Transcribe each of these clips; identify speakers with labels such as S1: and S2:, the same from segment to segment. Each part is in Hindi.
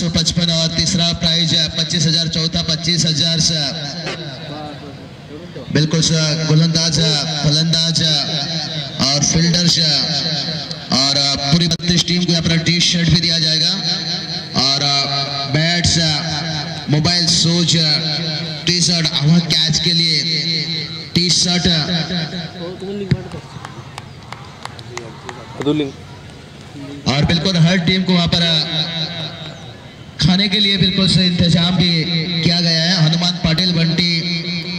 S1: सौ पचपन और तीसरा प्राइज है पच्चीस हज़ार चौथा पच्चीस हज़ार सर बिल्कुल सर गुलंदाज फलंदाज और फील्डर और पूरी बत्तीस टीम को अपना टी शर्ट भी दिया जाएगा। और बैट्स मोबाइल सोच टी शर्ट हवा कैच के लिए टी शर्ट और बिल्कुल हर टीम को वहाँ पर खाने के लिए बिल्कुल से इंतज़ाम भी किया गया है। हनुमान पाटिल, बंटी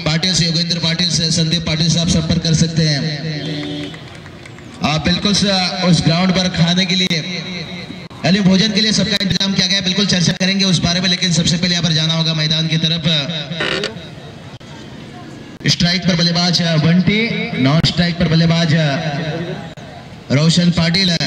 S1: पाटिल से योगेंद्र पाटिल से संदीप पाटिल से आप संपर्क कर सकते हैं। आप बिल्कुल से उस ग्राउंड पर खाने के लिए, यानी भोजन के लिए सबका इंतज़ाम किया गया बिल्कुल चर्चा करेंगे उस बारे में, लेकिन सबसे पहले यहाँ पर जाना होगा मैदान की तरफ़। स्ट्राइक पर बल्लेबाज बंटी नॉन स्ट्राइक पर बल्लेबाज रोशन पाटिल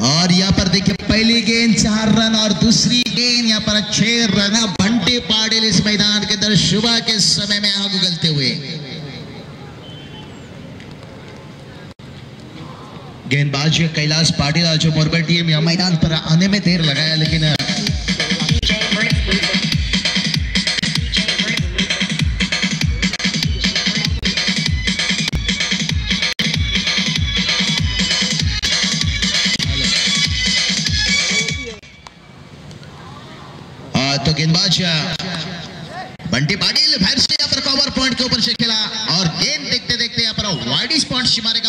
S1: और यहाँ पर देखिए, पहली गेंद चार रन और दूसरी गेंद, यहाँ पर छह रन। भंटे पाटिल इस मैदान के अंदर सुबह के समय में आग उगलते हुए। गेंदबाज कैलाश पाटिल और जो मोरबा टीम यहाँ मैदान पर आने में देर लगाया, लेकिन बंटी पाटिल फिर से यहाँ पर कवर पॉइंट के ऊपर से खेला और गेंद देखते देखते यहाँ पर वाइडिश पॉइंट शिमारे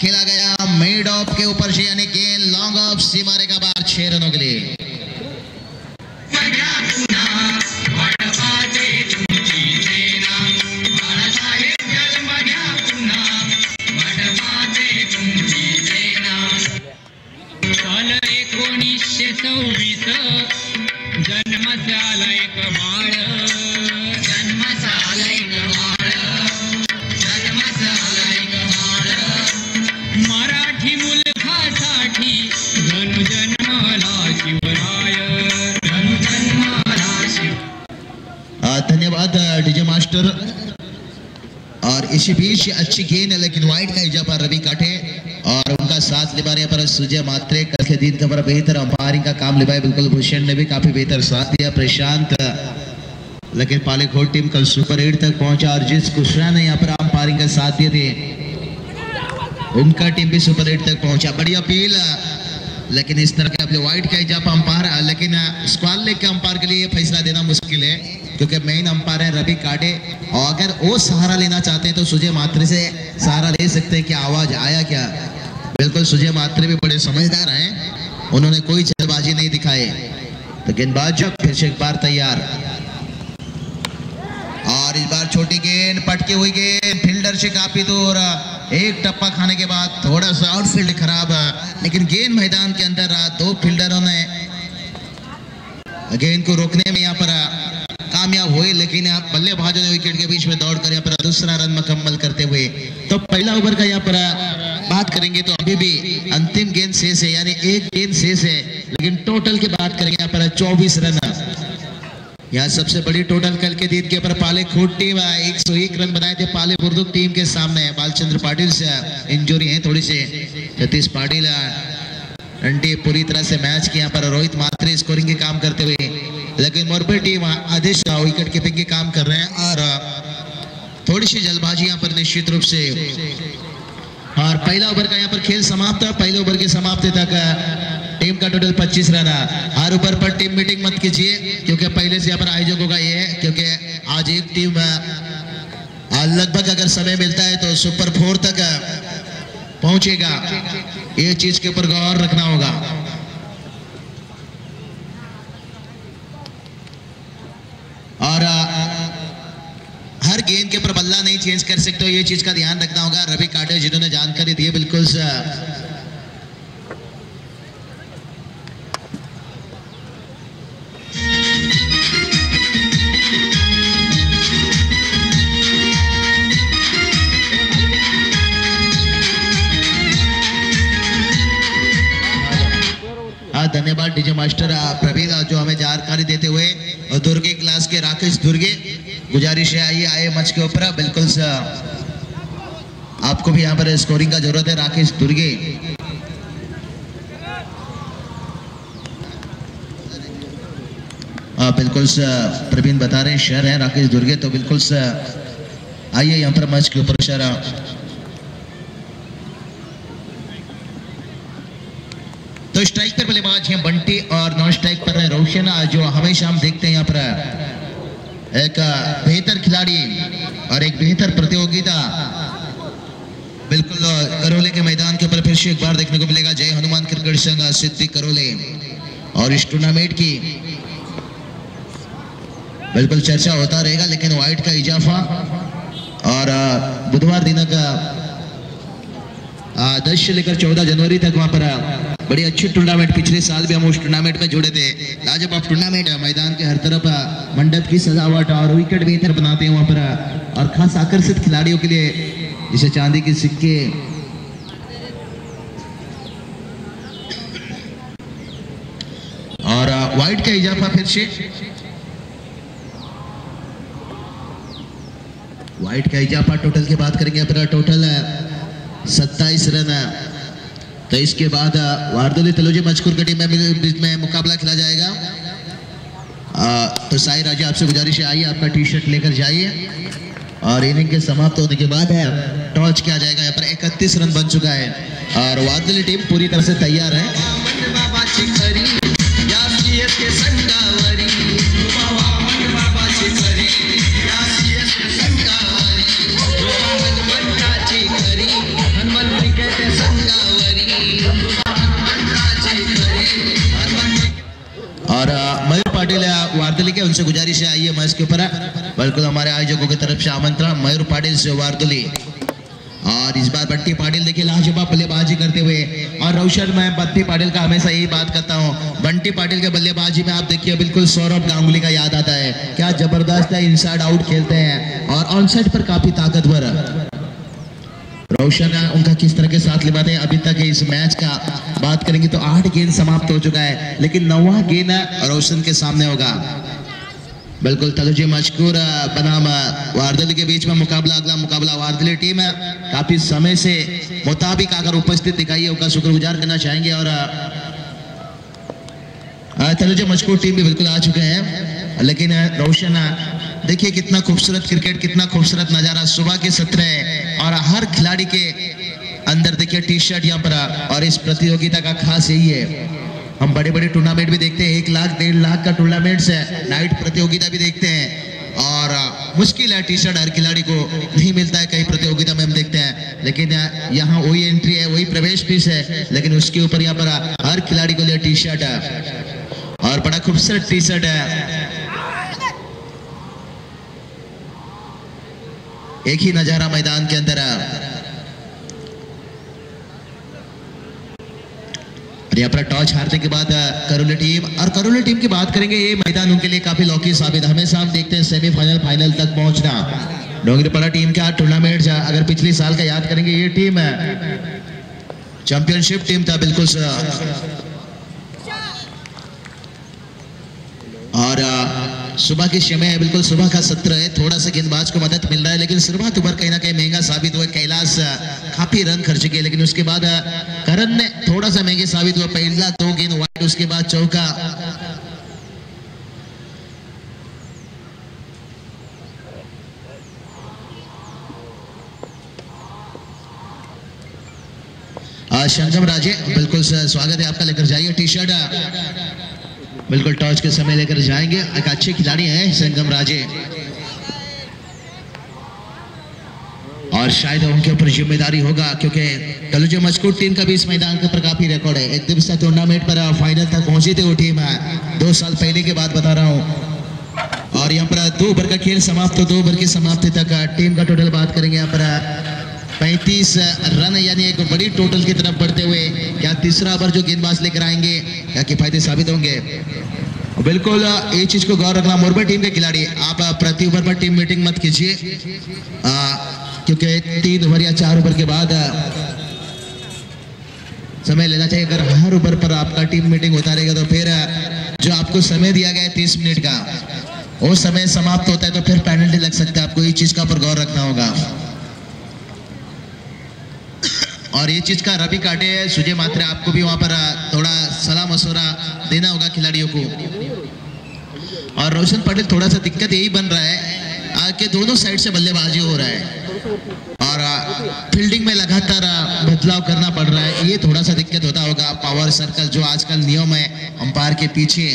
S1: खेला गया। साथ निभाने पर सुजय मात्रे कल के दिन का बड़ा बेहतर अंपायरिंग का काम निभाया बिल्कुल भूषण ने भी काफ़ी बेहतर साथ दिया। प्रशांत, लेकिन पालेखोट टीम कल सुपर एट तक पहुँचा। और जिस कुशरा ने यहाँ पर अंपायरिंग का साथ दिए थे। उनका टीम भी सुपर एट तक पहुँचा। बड़ी अपील, लेकिन इस तरह के अपने वाइट का इजाप अंपायर, लेकिन स्क्वाल लेग के अंपायर के लिए फैसला देना मुश्किल है, क्योंकि मेन अंपायर है रवि काटे। और अगर वो सहारा लेना चाहते हैं तो सुजय मात्रे से सहारा ले सकते हैं। कि आवाज़ आया क्या? बिल्कुल सुजय मात्रे भी बड़े समझदार हैं। उन्होंने कोई जल्दबाजी नहीं दिखाई। तो गेंदबाज, फिर से एक बार तैयार। और इस बार छोटी गेंद, पटकी हुई गेंद, फील्डर से काफ़ी दूर। एक टप्पा खाने के बाद थोड़ा सा आउटफील्ड खराब। लेकिन गेंद मैदान के अंदर रहा, दो फील्डरों ने। गेंद को रोकने में यहाँ पर कामयाब हुए, लेकिन यहाँ बल्लेबाजों ने विकेट के बीच में दौड़ कर यहाँ पर दूसरा रन मुकम्मल करते हुए। तो पहला ओवर का यहाँ पर बात करेंगे तो अभी भी अंतिम गेंद शेष है, यानी एक गेंद शेष है, लेकिन टोटल की बात करेंगे, यहाँ पर चौबीस रन यहाँ सबसे बड़ी टोटल कल के दिन के ऊपर पाले खूट टीम एक सौ एक रन बनाए थे पाले बुर्दुक टीम के सामने। बालचंद्र पाटिल से इंजरी है थोड़ी सी। सतीश पाटिल अंटी पूरी तरह से मैच के यहाँ पर रोहित मात्रे स्कोरिंग के काम करते हुए। लेकिन Morbi team Aadesh wicket keeping के काम कर रहे हैं। और थोड़ी सी जल्दबाजी यहाँ पर निश्चित रूप से और पहला ओवर का यहाँ पर खेल समाप्त है। पहले ओवर के समाप्ति तक टीम का टोटल 25 रन है। हर ऊपर पर टीम मीटिंग मत कीजिए, क्योंकि पहले से यहाँ पर आयोजकों का ये है, क्योंकि आज एक टीम लगभग अगर समय मिलता है तो सुपर फोर तक पहुंचेगा। ये चीज़ के ऊपर गौर रखना होगा और आ, हर गेंद के ऊपर बल्ला नहीं चेंज कर सकते हो, ये चीज़ का ध्यान रखना होगा। रवि काटे जिन्होंने जानकारी दी है, बिल्कुल हाँ धन्यवाद डीजे मास्टर प्रवीण जो हमें जानकारी देते हुए दुर्गे क्लास के राकेश दुर्गे गुजारिश है, आइए आए मंच के ऊपर। बिल्कुल आपको भी यहाँ पर स्कोरिंग का ज़रूरत है, राकेश दुर्गे। बिल्कुल प्रवीण बता रहे हैं, शहर है राकेश दुर्गे तो बिल्कुल सा आइए यहाँ पर मंच के ऊपर, शहर। तो स्ट्राइक पर बल्लेबाज हैं बंटी और नॉन स्ट्राइक पर रोशन, जो हमेशा हम देखते हैं यहाँ पर। एक बेहतर खिलाड़ी और एक बेहतर प्रतियोगिता। बिल्कुल, करोले के मैदान के ऊपर फिर से एक बार देखने को मिलेगा। जय हनुमान क्रिकेट संघ, सिद्धि करोले। और इस टूर्नामेंट की बिल्कुल चर्चा होता रहेगा, लेकिन व्हाइट का इजाफा और बुधवार दिन का दस से लेकर चौदह जनवरी तक वहाँ पर बड़ी अच्छी टूर्नामेंट पिछले साल भी हम उस टूर्नामेंट में जुड़े थे। लाजवाब टूर्नामेंट है, मैदान के हर तरफ़ मंडप की सजावट और विकेट बेहतर बनाते हैं वहाँ पर और खास आकर्षित खिलाड़ियों के लिए, जैसे चांदी के सिक्के। और व्हाइट का इजाफा फिर से। व्हाइट का इजाफा टोटल की बात करेंगे, अपना टोटल सत्ताईस रन है तो इसके बाद वारदोली तलोजी मजकूर की टीम में में मुकाबला खेला जाएगा। आ, तो साई राजा आपसे गुजारिश आइए आपका टी शर्ट लेकर जाइए। और इनिंग के समाप्त होने के बाद है टॉस किया जाएगा यहाँ पर इकतीस रन बन चुका है। और वादली टीम पूरी तरह से तैयार है। उनसे गुजारिश है, आइए मैच के ऊपर बिल्कुल हमारे आयोजकों की तरफ़ से आमंत्रण, मयूर पाटिल से वारदोली। और इस बार बट्टी पाटिल, देखिए, लाजवाब बल्लेबाजी करते हुए। और रोशन, मैं बट्टी पाटिल का हमेशा यही बात करता हूँ। बंटी पाटिल के बल्लेबाजी में आप देखिए, बिल्कुल सौरभ गांगुली का याद आता है। क्या ज़बरदस्त है इनसाइड आउट खेलते हैं। और ऑन साइड पर काफ़ी ताकतवर। रोशन, उनका किस तरह के साथ निभाते हैं? अभी तक इस मैच का बात करेंगे तो आठ गेंद समाप्त हो चुका है। लेकिन नौवा गेंद रोशन के सामने होगा। बिल्कुल तलुजी मशकूर बनाम वारदली के बीच में मुकाबला, अगला मुकाबला वारदली टीम है। काफ़ी समय से मुताबिक अगर उपस्थित दिखाई है उनका शुक्रगुजार करना चाहेंगे और तलुजी मशकूर टीम भी बिल्कुल आ चुके हैं। लेकिन रोशन देखिए कितना खूबसूरत क्रिकेट, कितना खूबसूरत नज़ारा सुबह के सत्र है और हर खिलाड़ी के अंदर देखिए टी शर्ट यहाँ पर और इस प्रतियोगिता का खास यही है। हम बड़े बड़े टूर्नामेंट भी देखते हैं, एक लाख, डेढ़ लाख का टूर्नामेंट्स है नाइट प्रतियोगिता भी देखते हैं, और मुश्किल है टी शर्ट हर खिलाड़ी को नहीं मिलता है कई प्रतियोगिता में हम देखते हैं, लेकिन यहाँ वही एंट्री है, वही प्रवेश फ़ीस है, लेकिन उसके ऊपर यहाँ पर हर खिलाड़ी को लिए टी शर्ट है, और बड़ा खूबसूरत टी शर्ट है। एक ही नज़ारा मैदान के अंदर है यहाँ पर टॉस हारने के बाद करोली टीम और करोली टीम की बात करेंगे, ये मैदान उनके लिए काफ़ी लौकी साबित हमेशा हम देखते हैं सेमीफाइनल फाइनल तक पहुँचना। डोंगरीपाड़ा टीम का टूर्नामेंट अगर पिछले साल का याद करेंगे, ये टीम है चैंपियनशिप टीम था, बिल्कुल और सुबह के समय है, बिल्कुल सुबह का सत्र है। थोड़ा सा गेंदबाज को मदद मिल रहा है, लेकिन शुरुआत ओवर कहीं ना कहीं महँगा साबित हुआ, कैलाश काफ़ी रन खर्च किए, लेकिन उसके बाद करण ने थोड़ा सा महँगे साबित हुआ, पहला दो गेंद वाइड उसके बाद चौका। शंकम राजे, बिल्कुल स्वागत है आपका लेकर जाइए टी शर्ट बिल्कुल टॉस के समय लेकर जाएँगे। एक अच्छे खिलाड़ी हैं, संगम राजे। और शायद उनके ऊपर ज़िम्मेदारी होगा, क्योंकि कल जो मजकूर टीम का भी इस मैदान के ऊपर काफ़ी रिकॉर्ड है। एक दिवसीय टूर्नामेंट पर फाइनल तक पहुँची थी वो टीम है। दो साल पहले की बात बता रहा हूँ। और यहाँ पर दो ओवर का खेल समाप्त हो दो ओवर की समाप्ति तक टीम का टोटल बात करेंगे यहाँ पर। पैंतीस रन यानी एक बड़ी टोटल की तरफ़ बढ़ते हुए क्या तीसरा ओवर जो गेंदबाज लेकर आएँगे, क्या किफायती साबित होंगे? बिल्कुल, ये चीज़ को गौर रखना, मोरबा टीम के खिलाड़ी, आप प्रति ओवर पर टीम मीटिंग मत कीजिए। क्योंकि तीन ओवर या चार ओवर के बाद समय लेना चाहिए। अगर हर ओवर पर आपका टीम मीटिंग होता रहेगा तो फिर जो आपको समय दिया गया है तीस मिनट का, वो समय समाप्त होता है तो फिर पेनल्टी लग सकता है। आपको इस चीज़ का पर गौर रखना होगा। और ये चीज़ का रवि काटे सुजय मात्रे आपको भी वहाँ पर थोड़ा सलाह मशवरा देना होगा खिलाड़ियों को। और रोशन पटेल थोड़ा सा दिक्कत यही बन रहा है आ, कि दोनों साइड से बल्लेबाजी हो रहा है। और फील्डिंग में लगातार बदलाव करना पड़ रहा है। ये थोड़ा सा दिक्कत होता होगा। पावर सर्कल जो आजकल नियम है अंपायर के पीछे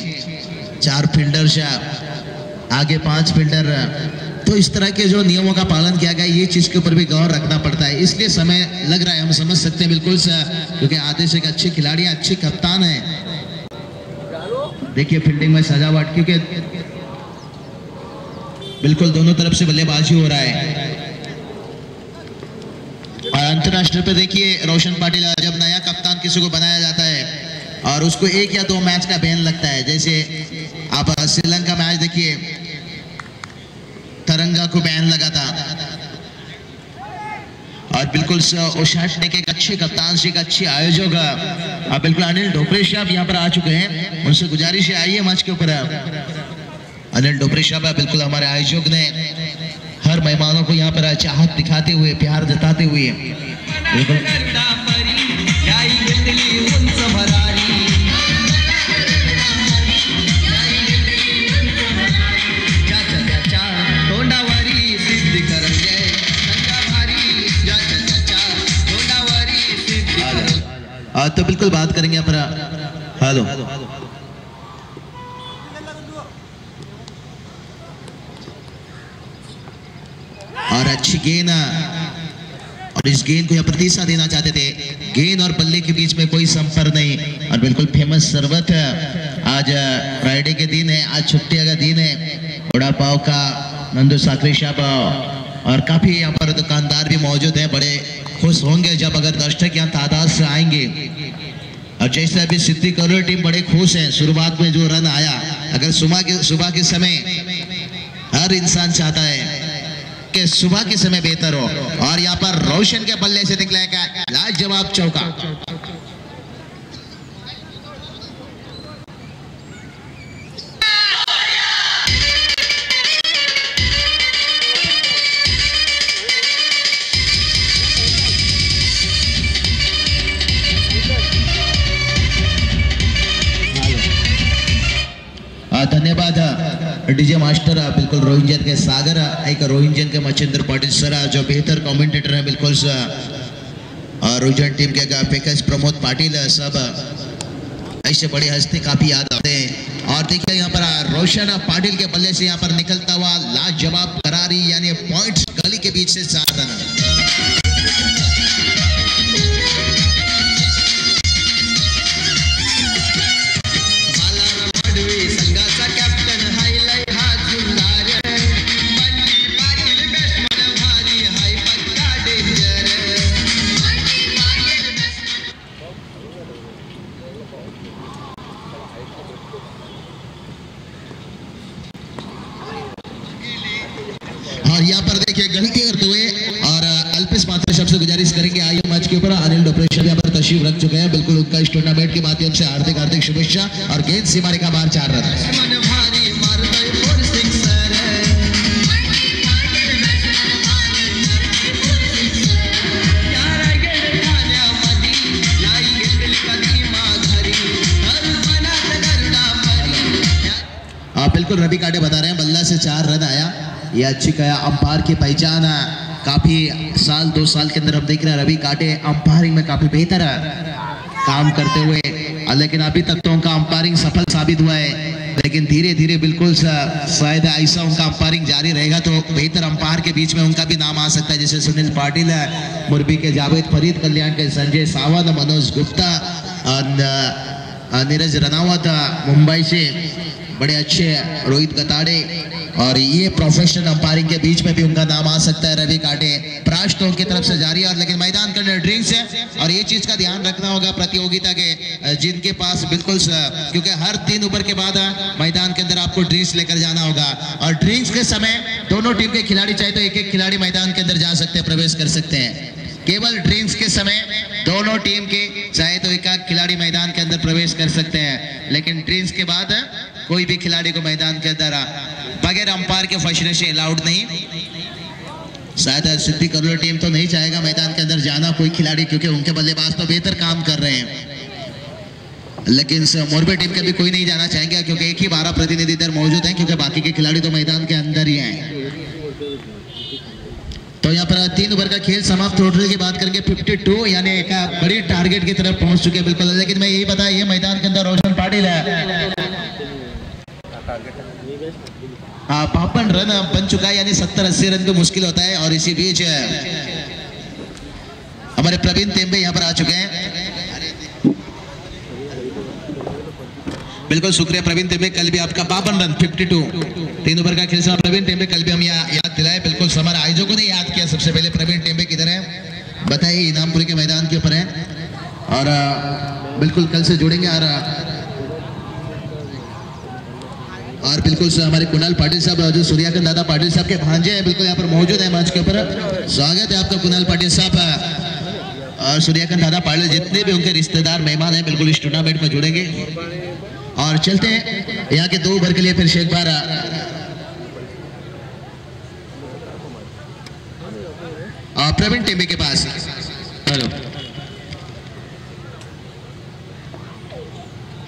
S1: चार फील्डर आगे पाँच फील्डर तो इस तरह के जो नियमों का पालन किया गया, ये चीज़ के ऊपर भी गौर रखना पड़ता है। इसलिए समय लग रहा है, हम समझ सकते हैं बिल्कुल क्योंकि आदेश एक अच्छे खिलाड़ी अच्छे कप्तान है। देखिए फील्डिंग में सजावट क्योंकि बिल्कुल दोनों तरफ़ से बल्लेबाजी हो रहा है। और अंतरराष्ट्रीय पे देखिए, रोशन पाटिल जब नया कप्तान किसी को बनाया जाता है, और उसको एक या दो मैच का बैन लगता है, जैसे आप श्रीलंका मैच देखिए तरंगा को बैन लगा था। और बिल्कुल ओशाट ने एक अच्छे कप्तान से एक अच्छे आयोजक अब बिल्कुल अनिल ढोपरे साहब यहाँ पर आ चुके हैं। उनसे गुजारिश है, आइए मैच के ऊपर अनिल ढोपरे साहब बिल्कुल हमारे आयोजक ने हर मेहमानों को यहाँ पर चाहत दिखाते हुए, प्यार जताते हुए। बिल्कुल। आ, तो बिल्कुल बात करेंगे पर हेलो। और अच्छी गेंद और इस गेंद को यहाँ प्रतिष्ठा देना चाहते थे। गेंद और बल्ले के बीच में कोई संपर्क नहीं। और बिल्कुल फ़ेमस शरबत आज फ्राइडे के दिन है। आज छुट्टी का दिन है। बड़ा पाव का नंदू साकरी पाव। और काफ़ी यहाँ पर दुकानदार भी मौजूद है। बड़े खुश होंगे जब अगर दर्शक यहाँ तादाद से आएँगे। और जैसे अभी सिद्धि करोड़ टीम बड़े खुश हैं, शुरुआत में जो रन आया, अगर सुबह के सुबह के समय हर इंसान चाहता है कि सुबह के समय बेहतर हो। और यहाँ पर रोशन के बल्ले से निकलेगा लाजवाब चौका। सर आ, जो बेहतर कमेंटेटर हैं बिल्कुल और रुझान टीम के पैकेज प्रमोद पाटिल सब। ऐसे बड़े हस्ती काफ़ी याद आते हैं। और देखिए यहाँ पर रोशन पाटिल के बल्ले से यहाँ पर निकलता हुआ लाजवाब करारी यानी पॉइंट्स गली के बीच से चार रन शुभेच्छा और गेंद सीमा रेखा बाहर चार रन। बिल्कुल रवि काटे बता रहे हैं, बल्ला से चार रन आया। ये अच्छी कया अंपायर की पहचान है। काफ़ी साल, दो साल के अंदर हम देख रहे हैं रवि काटे अंपायरिंग में काफ़ी बेहतर है। काम करते हुए लेकिन अभी तक तो उनका अंपायरिंग सफल साबित हुआ है। लेकिन धीरे धीरे बिल्कुल शायद ऐसा उनका अंपायरिंग जारी रहेगा तो बेहतर अंपायर के बीच में उनका भी नाम आ सकता है। जैसे सुनील पाटिल है, मुरबी के जावेद फरीद, कल्याण के संजय सावंत, मनोज गुप्ता नीरज रनावत, मुंबई से बड़े अच्छे रोहित गताड़े और ये प्रोफेशनल अंपायरिंग के बीच में भी उनका नाम आ सकता है रवि काटे। प्राश तो तरफ़ से जारी और लेकिन मैदान के अंदर ड्रिंक्स है। और ये चीज़ का ध्यान रखना होगा प्रतियोगिता के जिनके पास बिल्कुल क्योंकि हर तीन ओवर के बाद मैदान के अंदर आपको ड्रिंक्स लेकर जाना होगा। और ड्रिंक्स के समय दोनों टीम के खिलाड़ी चाहे तो एक एक खिलाड़ी मैदान के अंदर जा सकते हैं, प्रवेश कर सकते हैं। केवल ड्रिंक्स के समय दोनों टीम के, चाहे तो एक खिलाड़ी मैदान के अंदर प्रवेश कर सकते हैं। लेकिन ड्रिंक्स के बाद कोई भी खिलाड़ी को मैदान के अंदर बगैर अंपायर के फैसले से अलाउड नहीं। शायद सिद्धि करोड़ टीम तो नहीं चाहेगा मैदान के अंदर जाना कोई खिलाड़ी, क्योंकि उनके बल्लेबाज तो बेहतर काम कर रहे हैं। लेकिन मोरबी टीम के भी कोई नहीं जाना चाहेंगे, क्योंकि एक ही बारह प्रतिनिधि इधर मौजूद हैं, क्योंकि बाकी के खिलाड़ी तो मैदान के अंदर ही हैं। तो यहाँ पर तीन ओवर का खेल समाप्त टोटल की बात करेंगे 52 यानी एक बड़ी टारगेट की तरफ़ पहुँच चुके हैं, बिल्कुल। लेकिन मैं यही बता, ये मैदान के अंदर रोशन पाटिल है। हाँ। पापन रन बन चुका है, यानी सत्तर अस्सी रन तो मुश्किल होता है, और इसी बीच हमारे प्रवीण तेम्बे यहाँ पर आ चुके हैं। बिल्कुल, शुक्रिया प्रवीण तेम्बे कल भी आपका बावन रन 52 तीन ओवर का खेल समाप्त प्रवीण तेम्बे कल भी हम यहाँ याद दिलाए, बिल्कुल, हमारे आयोजकों ने याद किया सबसे पहले, प्रवीण तेम्बे किधर है? बताइए, इनामपुरी के मैदान के ऊपर है। और बिल्कुल, कल से जुड़ेंगे, और और बिल्कुल हमारे कुणाल पाटिल साहब जो सूर्याकांत दादा पाटिल साहब के भांजे हैं, बिल्कुल यहाँ पर मौजूद है मंच के ऊपर। स्वागत है आपका कुणाल पाटिल साहब और सूर्याकांत दादा पाटिल जितने भी उनके रिश्तेदार, मेहमान हैं, बिल्कुल इस टूर्नामेंट में जुड़ेंगे। और चलते हैं, यहाँ के दो ओवर के लिए फिर एक बार। प्रवीण टेम्बे के पास। हेलो।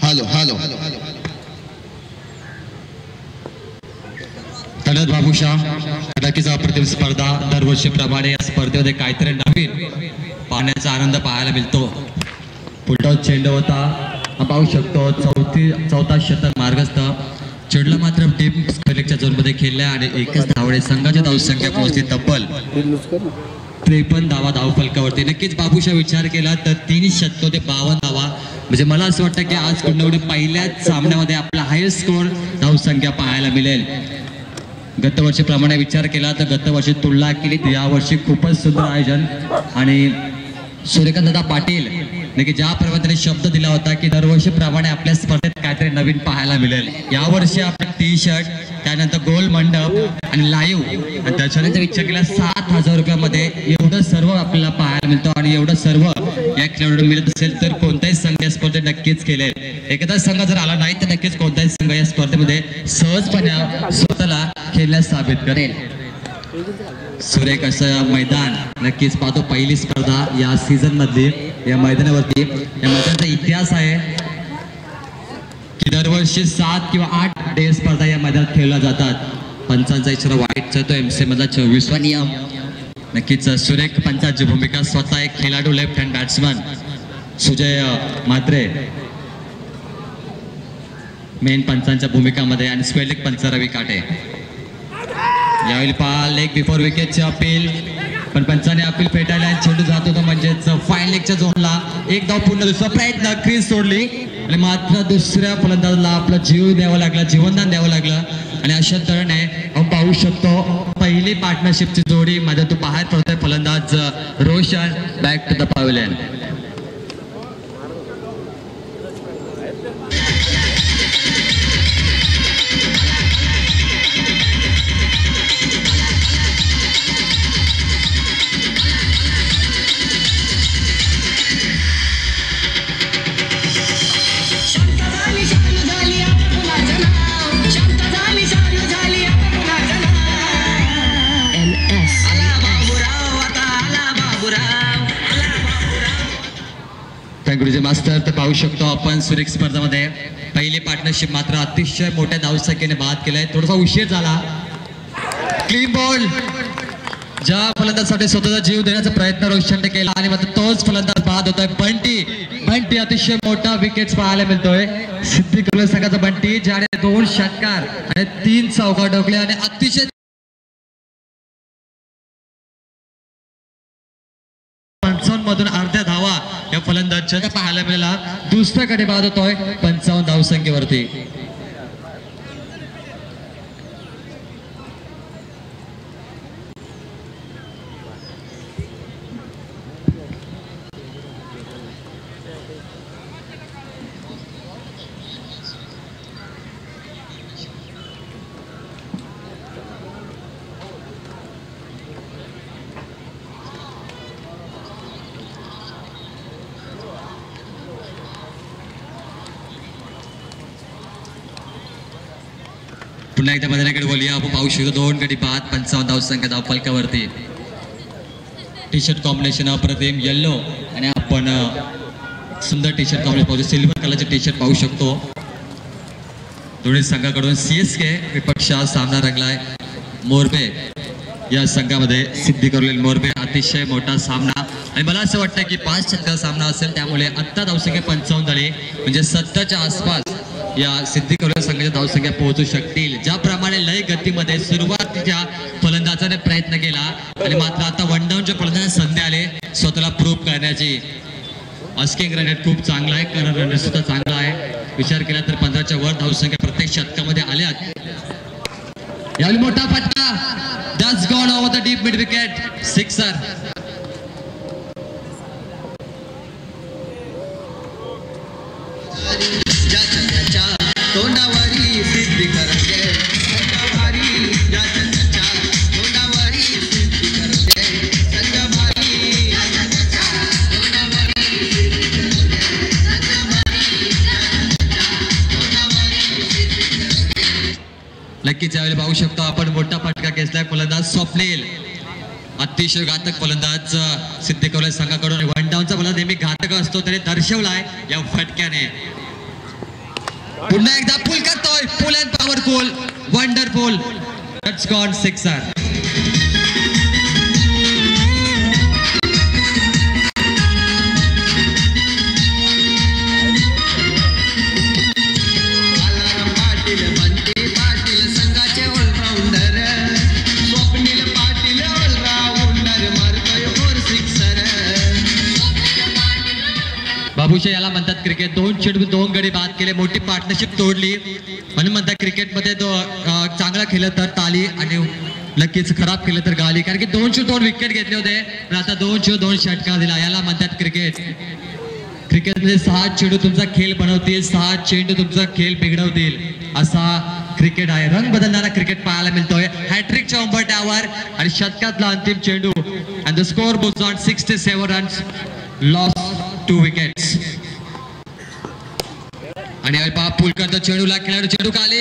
S1: Hello hello.
S2: तडद बाबूशाह अप्रतिम स्पर्धा दरवर्षीप्रमाणे या स्पर्धेमध्ये काहीतरी नवीन पाहण्याचा आनंद पाहायला मिळतो. फुलटॉस चेंडू होता पाहू शकतो चौथी चौथा शतक मार्गस्थ. चेंडला मात्र टीम स्पेलेकच्या झोनमध्ये खेळल्या आणि एकच धावडे संघाच्या धावसंख्या पोहोचली तब्बल त्रेपन्न धावा धावफलकावरती. नक्कीच बाबूशा विचार केला तर तीन शतक ते बावन्न धावा. म्हणजे मला असं वाटतं की आज कुंडवडे पहिल्याच सामन्यामध्ये आपला हायस्ट स्कोर धावसंख्या पाहायला मिळेल. गतवर्षीप्रमाणे विचार केला तर गतवर्षी तुलना केली यावर्षी खूपच सुंदर आयोजन. आणि सूर्यकांतदा पाटील की ज्याप्रमाणे त्यांनी शब्द दिला होता की दरवर्षीप्रमाणे आपल्या स्पर्धेत काहीतरी नवीन पाहायला मिळेल. यावर्षी आपण टी शर्ट त्यानंतर गोल मंडप आणि लाईव्ह आणि त्याच्यानंतर विचार केला सात हजार रुपयामध्ये एवढं सर्व आपल्याला पाहायला मिळतं आणि एवढं सर्व या खेळाडू मिळत असेल तर कोणताही संघ या स्पर्धेत नक्कीच केले एखादा संघ जर आला नाही तर नक्कीच कोणताही संघ या स्पर्धेमध्ये सहजपणे स्वतःला खेळण्यास साबित करेल. सुरेख असं मैदान नक्कीच पाहतो. पहिली स्पर्धा या सीझन मधली या मैदानावरती. या मैदानाचा इतिहास आहे की दरवर्षी सात किंवा आठ डे स्पर्धा या मैदानात खेळल्या जातात. पंचांचा इशारा वाईट तो एम सी मधला चोवीसवा नियम. नक्कीच सुरेख पंचाची भूमिका स्वतः एक खेळाडू left hand batsman Sujay Matre Mhatre. Main पंचांच्या भूमिकामध्ये आणि स्पेलिक पंच रवी काटे. यावेळी पहा लेग बिफोर विकेटची अपील पण पंचाने अपील फेटायला चेंडू जात होता म्हणजेच फाईन लेगच्या झोनला एक धाव पूर्ण दुसरा प्रयत्न क्रीज सोडली. आणि मात्र दुसऱ्या फलंदाजाला आपला जीव द्यावा लागला जीवनदान द्यावं लागलं. आणि अशा तऱ्हेने आपण पाहू शकतो पहिली पार्टनरशिपची जोडी माझ्या तू बाहेर पडतोय फलंदाज Roshan. Back to the pavilion शकतो आपण सुरेख स्पर्धामध्ये. पहिली पार्टनरशिप मात्र अतिशय मोठ्या धावसंख्येने बाद केलाय. थोडासा उशीर झाला. क्लीन बॉल ज्या फलंदाजासाठी स्वतःचा जीव देण्याचा प्रयत्न रोहित केला आणि मात्र तोच फलंदाज बाद होतोय. बंटी. बंटी अतिशय मोठा विकेट पाहायला मिळतोय. सिद्धी कर्वे संघाचा बंटी ज्याने दोन षटकार आणि तीन चौका ठोकले आणि अतिशय मधून अर्ध्या धावा या फलंदाजच्या पाहायला मिळाला. दुसऱ्याकडे बाद होतोय पंचावन्न धावसंख्येवरती. पुन्हा एकदा मैदानाकडे बोलूया. आपण पाहू शकतो दोन गडी बाद. पंचावन्न धावसंख्या धाव फलकावरती. टी शर्ट कॉम्बिनेशन अप्रतिम येल्लो आणि आपण सुंदर टी शर्ट कॉम्बिनेशन पाहू सिल्वर कलरचे टी शर्ट पाहू शकतो. दोन्ही संघाकडून सी एस के विपक्ष सामना रंगलाय. मोरबे या संघामध्ये सिद्धी करून मोरबे अतिशय मोठा सामना. आणि मला असं वाटतं की पाच षटकार सामना असेल त्यामुळे आत्ता धावसंख्या पंचावन्न झाली. म्हणजे सत्ताच्या आसपास या सिद्धी करून संघाच्या धावसंख्या पोहोचू शकतील. ज्याप्रमाणे लय गतीमध्ये सुरुवातीच्या फलंदाजाने प्रयत्न केला आणि मात्र आता वन डाऊनच्या फलंदाजाने संधी आले स्वतःला प्रूव्ह करण्याची. अस्किंग रन रेट खूप चांगला आहे. कारण रन रेट सुद्धा चांगला आहे. विचार केला तर पंधराच्या वर धावसंख्या प्रत्येक शतकामध्ये आल्यात यावेळी मोठा फटका. This gone over the deep mid wicket sixer शकतो. आपण मोठा फटका घेतलाय फलंदाज स्वप्नील. अतिशय घातक फलंदाज अं, सिद्धी कवले संघाकडून वन डाऊनचा फलंदाज नेहमी घातक असतो त्याने दर्शवलाय या फटक्याने. पुन्हा एकदा फुल करतोय full and powerful wonderful gone sixer cricket दोन चेंडू दोन गडी बाद केले मोठी पार्टनरशिप तोडली. म्हणून म्हणतात क्रिकेटमध्ये चांगला खेळलं तर ताली आणि नक्कीच खराब केलं तर गाली. कारण की दोनशे दोन विकेट घेतले होते. पण आता दोनशे दोन षटकार दिला. याला म्हणतात क्रिकेट क्रिकेटमध्ये सहा चेंडू तुमचा खेळ बनवतील सहा चेंडू तुमचा खेळ बिघडवतील. असा क्रिकेट आहे. रंग बदलणारा क्रिकेट पाहायला मिळतोय. हॅट्रिकच्या उंबरट्यावर आणि शतकातला अंतिम चेंडू. And the score goes on sixty seven runs loss two wickets आणि अल्पा पुलकरचा चेंडूला. खेळाडू चेंडू काले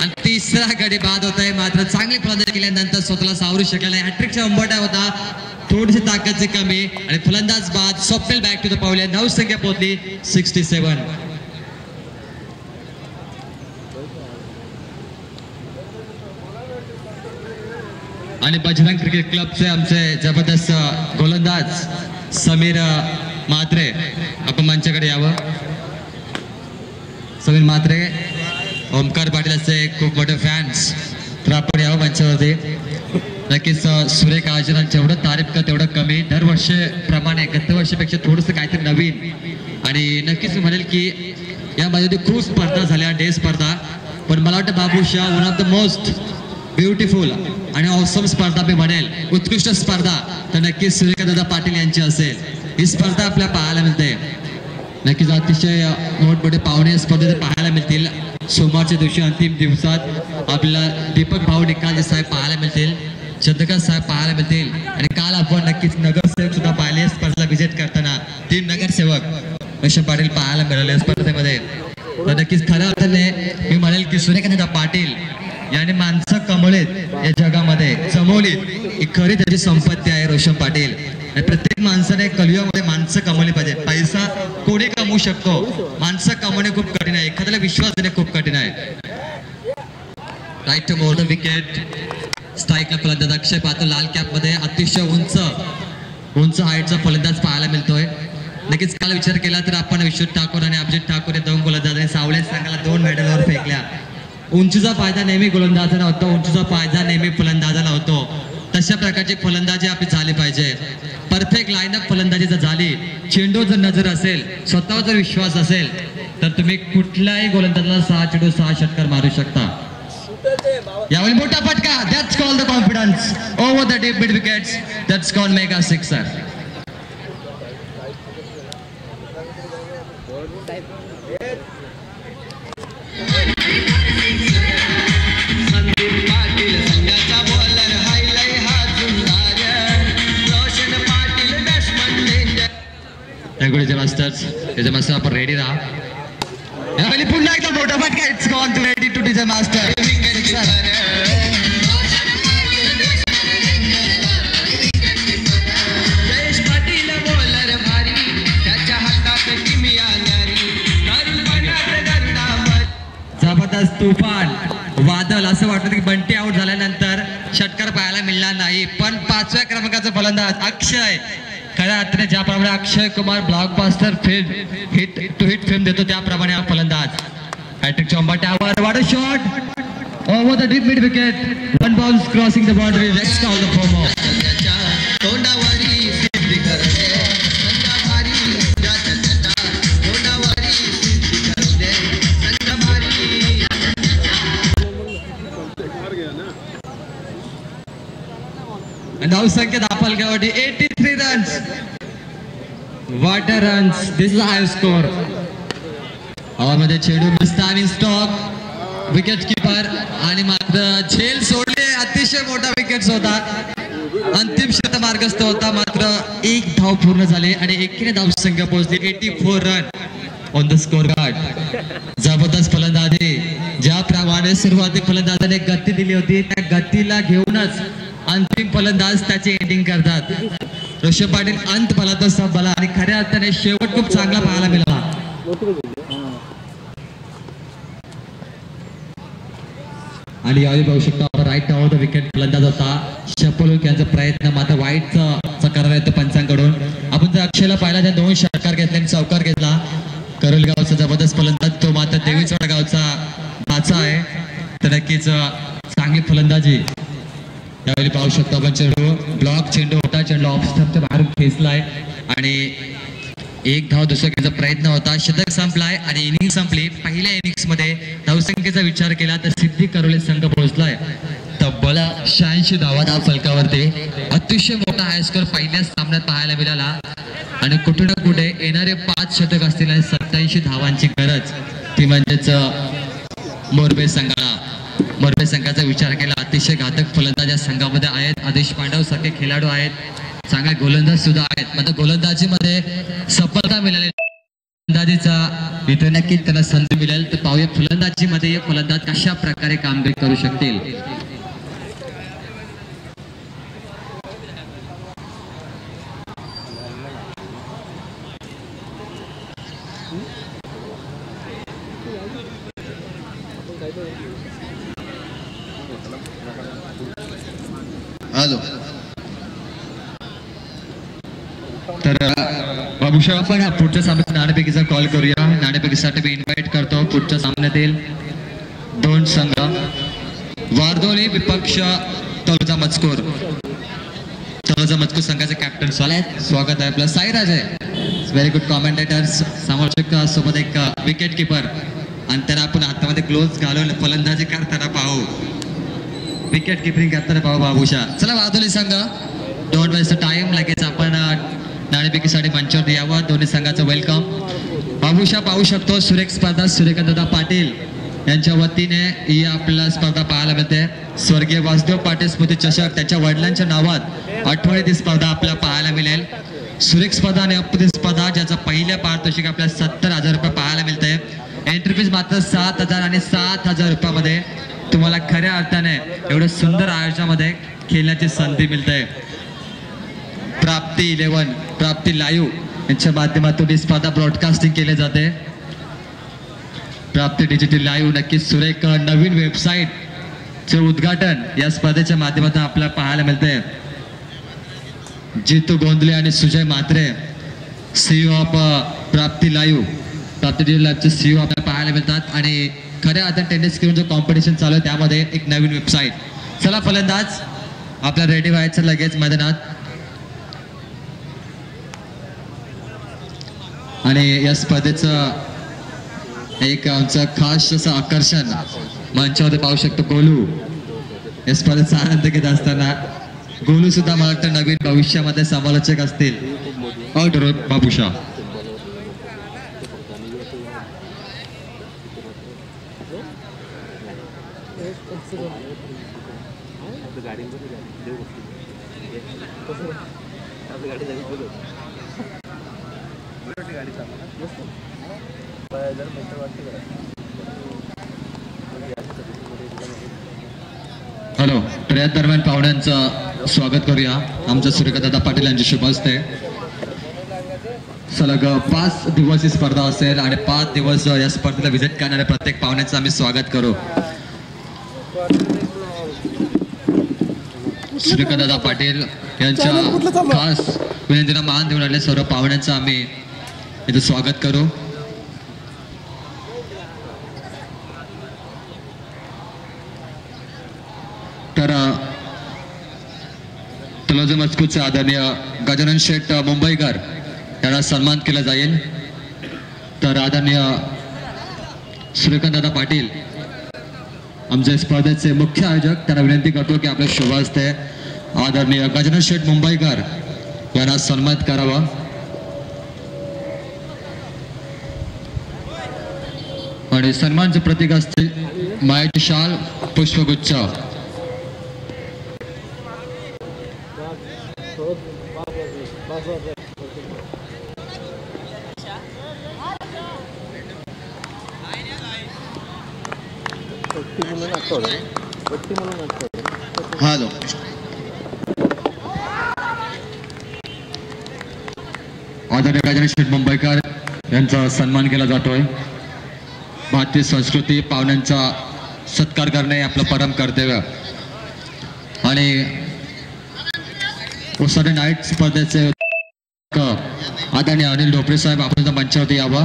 S2: आणि तिसरा गडी बाद होत आहे मात्र चांगली फलंदाजी केल्यानंतर स्वतःला सावरू शकला नाही. हॅट्रिकच्या अंबटा होता. थोडीशी ताकदचे कमी. आणि फलंदाज बाद स्वप्नील बॅक टू द पावले नऊ संख्या पोहोचली. सिक्स्टी सेवन आणि बजरंग क्रिकेट क्लबचे आमचे जबरदस्त गोलंदाज समीर मात्रे. आपण मंचाकडे यावं. समीर म्हात्रे ओमकार पाटील खूप मोठे फॅन्स तर आपण यावं मंचावरती. नक्कीच सुरेख आयोजन जेवढं तारीफ का तेवढं कमी. दरवर्षीप्रमाणे गत वर्षापेक्षा थोडंसं काहीतरी नवीन. आणि नक्कीच म्हणेल की यामध्ये खूप स्पर्धा झाल्या डे स्पर्धा. पण मला वाटतं Babusha one of the most beautiful आणि ऑसम स्पर्धा मी म्हणेल. उत्कृष्ट स्पर्धा. तर नक्कीच सूर्यकांतदा पाटील यांची असेल. ही स्पर्धा आपल्या पाहायला मिळते. नक्कीच अतिशय मोठमोठे पाहुणे स्पर्धेत पाहायला मिळतील. सोमवारच्या दिवशी अंतिम दिवसात आपल्याला दीपक भाऊ निकालजे साहेब पाहायला मिळतील. चंद्रकांत साहेब पाहायला मिळतील. आणि काल आपण नक्कीच नगरसेवक सुद्धा पाहिले स्पर्धेला व्हिजिट करताना. तीन नगरसेवक ऋषभ पाटील पाहायला मिळाले स्पर्धेमध्ये. तर नक्कीच खऱ्या अर्थाने मी म्हणेल की सूर्यकांत पाटील याने माणसं कमवलेत या जगामध्ये. जमवलीत. ही खरी त्याची संपत्ती आहे रोशन पाटील. आणि प्रत्येक माणसाने कलियुगामध्ये माणसं कमवली पाहिजे. पैसा कोणी कमवू शकतो? माणसं कमवणे खूप कठीण आहे. एखाद्याला विश्वास देणे खूप कठीण आहे. Right to more the wicket स्ट्राईकला फलंदाज अक्षय पाहतो. लाल कॅपमध्ये अतिशय उंच उंच हाईटचा फलंदाज पाहायला मिळतोय. नक्कीच काल विचार केला तर आपण विश्वत ठाकूर आणि अभिजित ठाकूर या दोन गोलंदाजांनी सावळे संघाला दोन मेडलवर फेकल्या. उंचीचा फायदा नेहमी गोलंदाजाला होतो. उंचीचा फायदा नेहमी फलंदाजाला होतो. तशा प्रकारची फलंदाजी आपली झाली पाहिजे. परफेक्ट लाईनअप फलंदाजी जर झाली चेंडू जर नजर असेल स्वतःवर जर विश्वास असेल तर तुम्ही कुठल्याही गोलंदाजाला सहा चेंडू सहा षटकार मारू शकता. यावेळी मोठा फटका that's call the confidence over the deep mid wickets that's call mega sixer masters. त्याचे मास्टर आपण रेडी राहा. यावेळी पुन्हा एकदा मोठा फटका. It's gone to ready to teacher master
S3: त्याच्या
S2: तुफान. वादळ. असं वाटतं की बंटी आउट झाल्यानंतर षटकार पाहायला मिळणार नाही. पण पाचव्या क्रमांकाचा फलंदाज अक्षय. खऱ्या अर्थाने ज्याप्रमाणे Akshay Kumar blockbuster film hit to hit film देतो त्याप्रमाणे हा फलंदाज. हॅट्रिक चौंबाट्यावर वाढ shot over the deep mid wicket one bounce crossing the boundary next all the form
S3: त्याच्या तोंडावरी
S2: धावसंख्या दाखल गावठी eighty three runs water runs this is high स्कोरमध्ये चेंडू आणि स्टॉक विकेट किपर आणि मात्र झेल सोडले. अतिशय मोठा विकेट होता. अंतिम शतमार्गस्थ होता. मात्र एक धाव पूर्ण झाले आणि एकीने धावसंख्या पोहोचली. Eighty four run on the score card जबरदस्त फलंदाजी. ज्याप्रमाणे सुरुवाती फलंदाजाने गती दिली होती त्या गतीला घेऊनच अंतिम फलंदाज त्याचे एंडिंग करतात. ऋषभ पाटील अंत फलात सब बला आणि खऱ्या अर्थाने शेवट खूप चांगला पाहायला मिळाला. आणि यावेळी पाहू शकतो आपण राईट डावर द विकेट फलंदाज होता. शपलूक यांचा प्रयत्न मात्र वाईट करार येतो पंचांकडून. आपण जर अक्षयला पाहिला त्या दोन षटकार घेतले आणि चौकार घेतला. करोल गावचा जबरदस्त फलंदाज तो मात्र देवीचवाडा गावचा भाचा आहे. तर नक्कीच चांगली फलंदाजी. यावेळी पाहू शकतो आपण चेंडू. ब्लॉक चेंडू होता चेंडू ऑफ स्टंपच्या बाहेरून खेचलाय. आणि एक धाव दुसरा घ्यायचा प्रयत्न होता. शतक संपलाय आणि इनिंग संपली. पहिल्या इनिंग्समध्ये धावसंख्येचा विचार केला तर सिद्धी करोले संघ पोहोचलाय. तब्बल शहाऐंशी धावा धाव फलकावरती. अतिशय मोठा हायस्कोर पहिल्याच सामन्यात पाहायला मिळाला. आणि कुठे ना कुठे येणारे पाच शतक असतील आणि सत्याऐंशी धावांची गरज. ती म्हणजेच मोरबे संघाला. मोरबे संघाचा विचार केला. अतिशय घातक फलंदाज या संघामध्ये आहेत. आदेश पांडव सारखे खेळाडू आहेत. चांगले गोलंदाज सुद्धा आहेत. मात्र गोलंदाजीमध्ये सफलता मिळाली फलंदाजीचा इथे नक्कीच त्यांना संधी मिळेल. तर पाहूया फलंदाजीमध्ये फलंदाज कशा प्रकारे कामगिरी करू शकतील
S1: हॅलो
S2: तर उषा आपण हा पुढच्या सामन्यात नाणेपेकीचा कॉल करूया. नाणेपेकीसाठी मी इन्व्हाइट करतो. पुढच्या सामन्यातील दोन संघ. वारदोली विपक्ष तळोजा मजकूर. तळोजा मजकूर संघाचे कॅप्टन स्वागत स्वागत आहे आपलं. साईराज आहे. व्हेरी गुड कॉमेंटेटर समोर सोबत एक विकेट किपर आणि त्याला आपण हातामध्ये ग्लोव्ह घालून फलंदाजी करताना पाहू. विकेट किपिंग करताना पाहू बाबूशा चला वादोली संघ. डोंट वेळेस टाइम लगेच आपण नाणेपैकी नाणेफेकीसाठी मंचावर यावं दोन्ही संघाचं वेलकम बाबूशा पाहू शकतो. सुरेख स्पर्धा सूर्यकांतदा पाटील यांच्या वतीने ही आपल्याला स्पर्धा पाहायला मिळते. स्वर्गीय वासुदेव पाटील स्मृती चषक त्याच्या वडिलांच्या नावात आठवड्यात ही स्पर्धा आपल्याला पाहायला मिळेल. सुरेख स्पर्धा आणि अप्रतिम स्पर्धा ज्याचं पहिल्या पारितोषिक आपल्याला सत्तर हजार रुपये पाहायला मिळते एंट्री फीज मात्र सात हजार आणि सात हजार रुपयामध्ये. तुम्हाला खऱ्या अर्थाने एवढं सुंदर आयोजनामध्ये खेळण्याची संधी मिळते प्राप्ती इलेवन प्राप्ती लाईव्ह यांच्या माध्यमातून ही स्पर्धा ब्रॉडकास्टिंग केली जाते. प्राप्ती डिजिटल लाईव्ह नक्कीच सुरेख नवीन वेबसाईट चे उद्घाटन या स्पर्धेच्या माध्यमातून आपल्याला पाहायला मिळते जितू गोंधळे आणि Sujay Mhatre CEO of uh, Prapti live Prapti digital लाईव्हचे CEO आपल्याला पाहायला मिळतात. आणि खऱ्या आता टेनिस खेळून जो कॉम्पिटिशन चालू आहे त्यामध्ये एक नवीन वेबसाईट चला फलंदाज आपल्या रेडी व्हायचं लगेच मैदानात. आणि या स्पर्धेचं एक आमचं खास असं आकर्षण मंचामध्ये पाहू शकतो गोलू. या स्पर्धेचा आनंद घेत असताना गोलू सुद्धा मला वाटतं नवीन भविष्यामध्ये समालोचक असतील. ऑर्डर बाबूशा हॅलो तर या दरम्यान पाहुण्यांचं स्वागत करूया. आमच्या सूर्यकांतदादा पाटील यांचे शुभ हस्ते. सलग पाच दिवस ही स्पर्धा असेल आणि पाच दिवस या स्पर्धेला व्हिजिट करणाऱ्या प्रत्येक पाहुण्याचं आम्ही स्वागत करू. सूर्यकांतदादा पाटील यांच्या खास विनंतीला मान देऊन आले सर्व पाहुण्यांचं आम्ही इथं स्वागत करू तर तलोज मजकूतचे आदरणीय गजानन शेठ मुंबईकर यांना सन्मान केला जाईल. तर आदरणीय सूर्यकांतदादा पाटील आमचे स्पर्धेचे मुख्य आयोजक त्यांना विनंती करतो की आपल्या शुभ आदरणीय गजानन शेठ मुंबईकर यांना सन्मानित करावा. आणि सन्मानचे प्रतीक असतील मायाची शाल पुष्पगुच्छ
S1: हॅलो
S2: आदरणीय गजानन शेठ मुंबईकर यांचा सन्मान केला जातोय भारतीय संस्कृती पाहुण्यांचा सत्कार करणे आपलं परम कर्तव्य. आणि उसाडे नाईट स्पर्धेचे आदरणीय अनिल ढोपरे साहेब आपण मंचावरती यावा.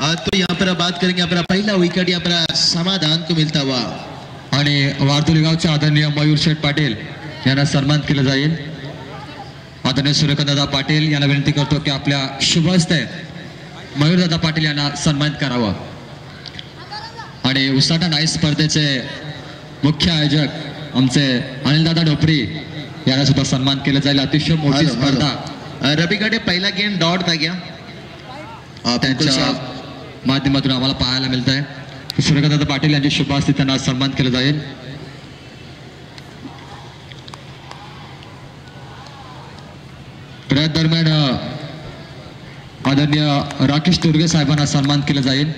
S1: आज तो यहाँ पर बात करेंगे अपना पहला विकेट यहाँ पर समाधान को मिलता हुआ।
S2: आणि वारदोली गावचे आदरणीय मयूर शेठ पाटील यांना सन्मान केलं जाईल. आदरणीय सूर्यकांतदादा पाटील यांना विनंती करतो की आपल्या शुभ हस्ते मयूरदादा पाटील यांना सन्मानित करावं. आणि उसाटा नाईट स्पर्धेचे मुख्य आयोजक आमचे अनिलदादा ढोपरी यांना सुद्धा सन्मान केलं जाईल. अतिशय मोठी स्पर्धा
S1: हॅलो. रवि कडे पहिला गेम डॉट बिल्कुल
S2: त्यांच्या. माध्यमातून आम्हाला पाहायला मिळत आहे सूर्यकांतदादा पाटील यांचे शुभ त्यांना सन्मान केलं जाईल. तर या दरम्यान आदरणीय राकेश दुर्गे साहेबांना सन्मान केलं जाईल.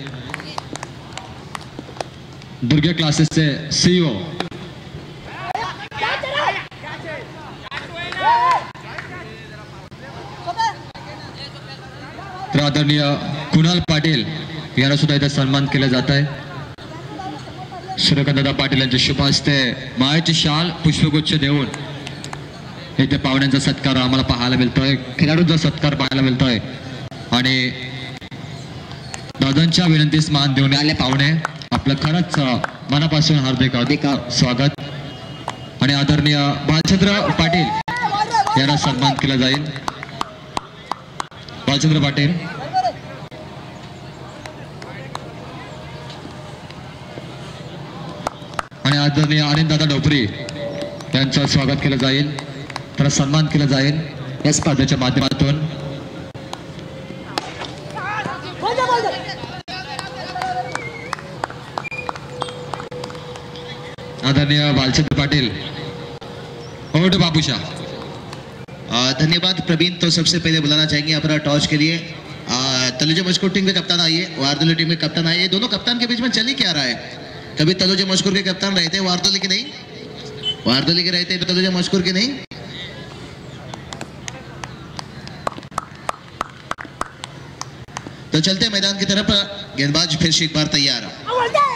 S2: दुर्गे क्लासेसचे सीईओ तर आदरणीय कुणाल पाटील सन्मान आहे. सूर्यकांतदादा पाटील शुभ हस्ते मायाची शाल पुष्पगुच्छ देऊन. इथे पाहुण्यांचा सत्कार आम्हाला पाहायला मिळतोय खेळाडूंचा सत्कार पाहायला मिळतोय. आणि दादांच्या विनंतीस मान देऊन आले पाहुणे. आपलं खरंच मनापासून हार्दिक हार्दिक स्वागत. आणि आदरणीय बालचंद्र पाटील यांना सन्मान केला जाईल. बालचंद्र पाटील. आणि आदरणीय अनिल दादा डोपरी यांचं स्वागत केलं जाईल. सन्मान केला जाईल या स्पर्धेच्या आदरणीय बालचंद्र पाटील बाबूशा
S1: धन्यवाद प्रवीण तो सबसे पहले बुलाना चाहेंगे अपना टॉस के लिए. तलुजा मस्कुर टीम के कप्तान आइए, वारदोली टीम के कप्तान आइए. दोनों कप्तान के बीच में चली क्या रहा है? कभी तलुजा मस्कुर के कप्तान रहते हैं वारदोली के नहीं? वारदोली के रहते हैं तलुजा मस्कुर के नहीं? तो चलते मैदान की तरफ़। गेंदबाज फिर से एक बार तैयार।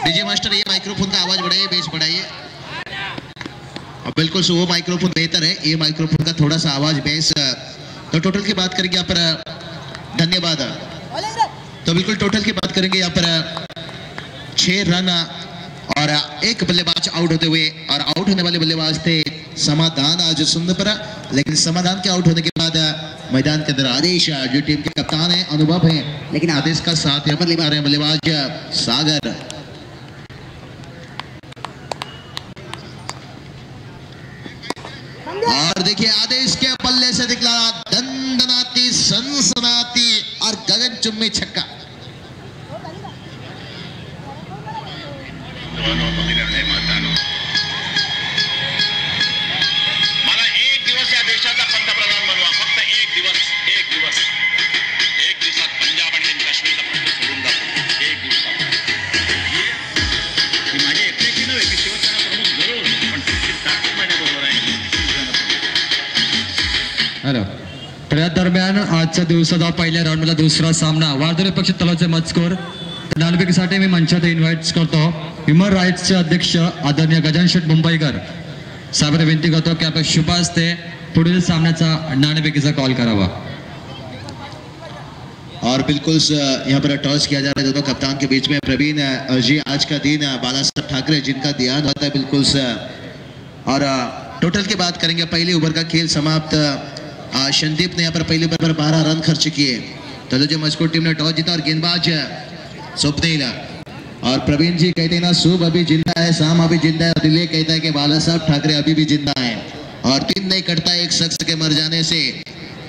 S1: डीजे मास्टर, ये माइक्रोफोन का आवाज़ बढ़ाइए, बेस बढ़ाइए। बिल्कुल वो माइक्रोफोन बेहतर है, ये माइक्रोफोन का थोड़ा सा आवाज़, बेस। तो टोटल की बात करेंगे यहाँ पर, धन्यवाद। तो बिल्कुल टोटल की बात करेंगे यहाँ पर, छह रन और एक बल्लेबाज आउट होते हुए, और आउट होने वाले बल्लेबाज थे समाधान, आज सुंदर पर लेकिन समाधान के आउट होने के बाद मैदान के अंदर आदेश जो टीम के कप्तान है, अनुभव है। लेकिन आदेश का साथ पर निभा रहे बल्लेबाज सागर। और देखिए, आदेश के बल्ले से निकला दंदनाती, सनसनाती और गगन चुम्बी छक्का।
S2: आजच्या दिवसाचा पहिल्या राऊंडमधला दुसरा सामना. वारदोली पक्ष तलावचे मजकूर नाणेफेकीसाठी मी मंचात इन्व्हाइट करतो. ह्युमन राईट्सचे अध्यक्ष आदरणीय गजान शेठ मुंबईकर. साहेबांना विनंती करतो की आपल्या शुभ असते पुढील सामन्याचा नाणेफेकीचा कॉल करावा.
S1: और बिल्कुल यहाँ पर टॉस किया जा रहा है दोनों कप्तान के बीच में, प्रवीण जी, आज का दिन बाला साहब ठाकरे, जिनका ध्यान होता है बिल्कुल और टोटल की बात करेंगे, पहले ओवर का खेल समाप्त संदीप ने यहाँ पर पहले पर बारह रन खर्च किए। तो जो मस्कोट टीम ने टॉस जीता और गेंदबाज स्वप्निल और प्रवीण जी कहते हैं ना, शुभ अभी ज़िंदा है, शाम अभी ज़िंदा है। दिल्ली कहता है कि बाला साहब ठाकरे अभी भी ज़िंदा है। और दिन नहीं कटता एक शख्स के मर जाने से।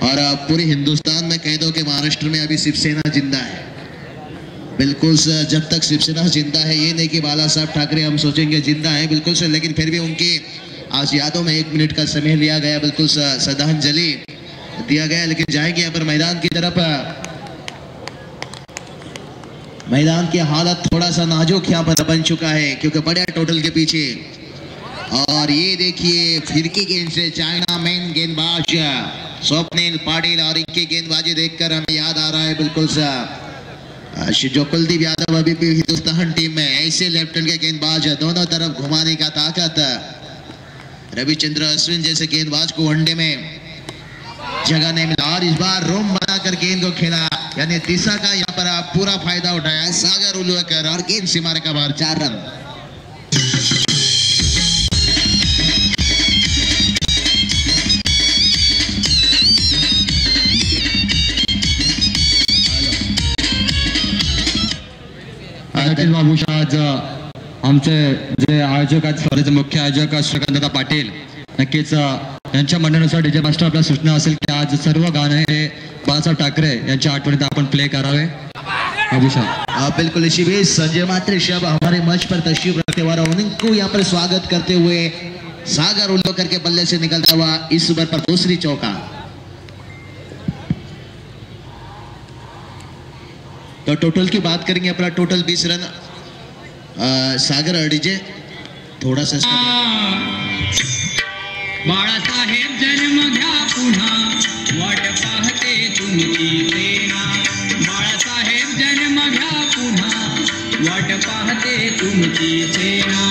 S1: और पूरे हिंदुस्तान में कह दो कि महाराष्ट्र में अभी शिवसेना ज़िंदा है। बिल्कुल जब तक शिवसेना ज़िंदा है, ये नहीं कि बाला साहब ठाकरे हम सोचेंगे ज़िंदा है, बिल्कुल सर लेकिन फिर भी उनकी आज यादों में एक मिनट का समय लिया गया, बिल्कुल श्रद्धांजलि दिया गया, लेकिन जाएँगे यहाँ पर मैदान की तरफ़। मैदान की हालत थोड़ा सा नाजुक यहाँ पर बन चुका है, क्योंकि बड़े टोटल के पीछे। और ये देखिए, फिरकी गेंद से चाइना मैन गेंदबाज, स्वप्निल पाटिल, और इनकी गेंदबाजी देखकर हमें याद आ रहा है, बिल्कुल सा जो कुलदीप यादव अभी भी हिंदुस्तान टीम में, ऐसे लेफ्टिनेंट के गेंदबाज, दोनों तरफ़ घुमाने का ताकत। रविचंद्र अश्विन जैसे गेंदबाज को वनडे में जगह नहीं मिला और इस बार रोम बनाकर गेंद को खेला। यानी दिशा का यहाँ पर आप पूरा फ़ायदा उठाया सागर उलवेकर और गेंद सीमारे का बाहर चार रन।
S2: बाबूशा आज आमचे जे आयोजक आहेत स्पर्धेचे मुख्य आयोजक श्रीकांतदा पाटील, नक्कीच यांच्या म्हणण्यानुसार डीजे मास्टर आपल्या सूचना असेल की आज सर्व गाणे हे बाळासाहेब ठाकरे यांच्या आठवणीत आपण प्ले करावे.
S1: बिल्कुल इसी बीच संजय मात्रे शब, हमारे मंच पर तशरीफ़ हुए और उनको यहाँ पर स्वागत करते हुए सागर उल्लोकर के बल्ले से निकलता हुआ इस ओवर पर दूसरी चौका। तो टोटल की बात करेंगे, अपना टोटल बीस रन। सागर अडीजे थोड़ा सा इसका-
S4: बाळासाहेब जन्म घ्या पुन्हा वाट पाहते तुमची सेना बाळासाहेब जन्म घ्या पुन्हा वाट पाहते तुमची सेना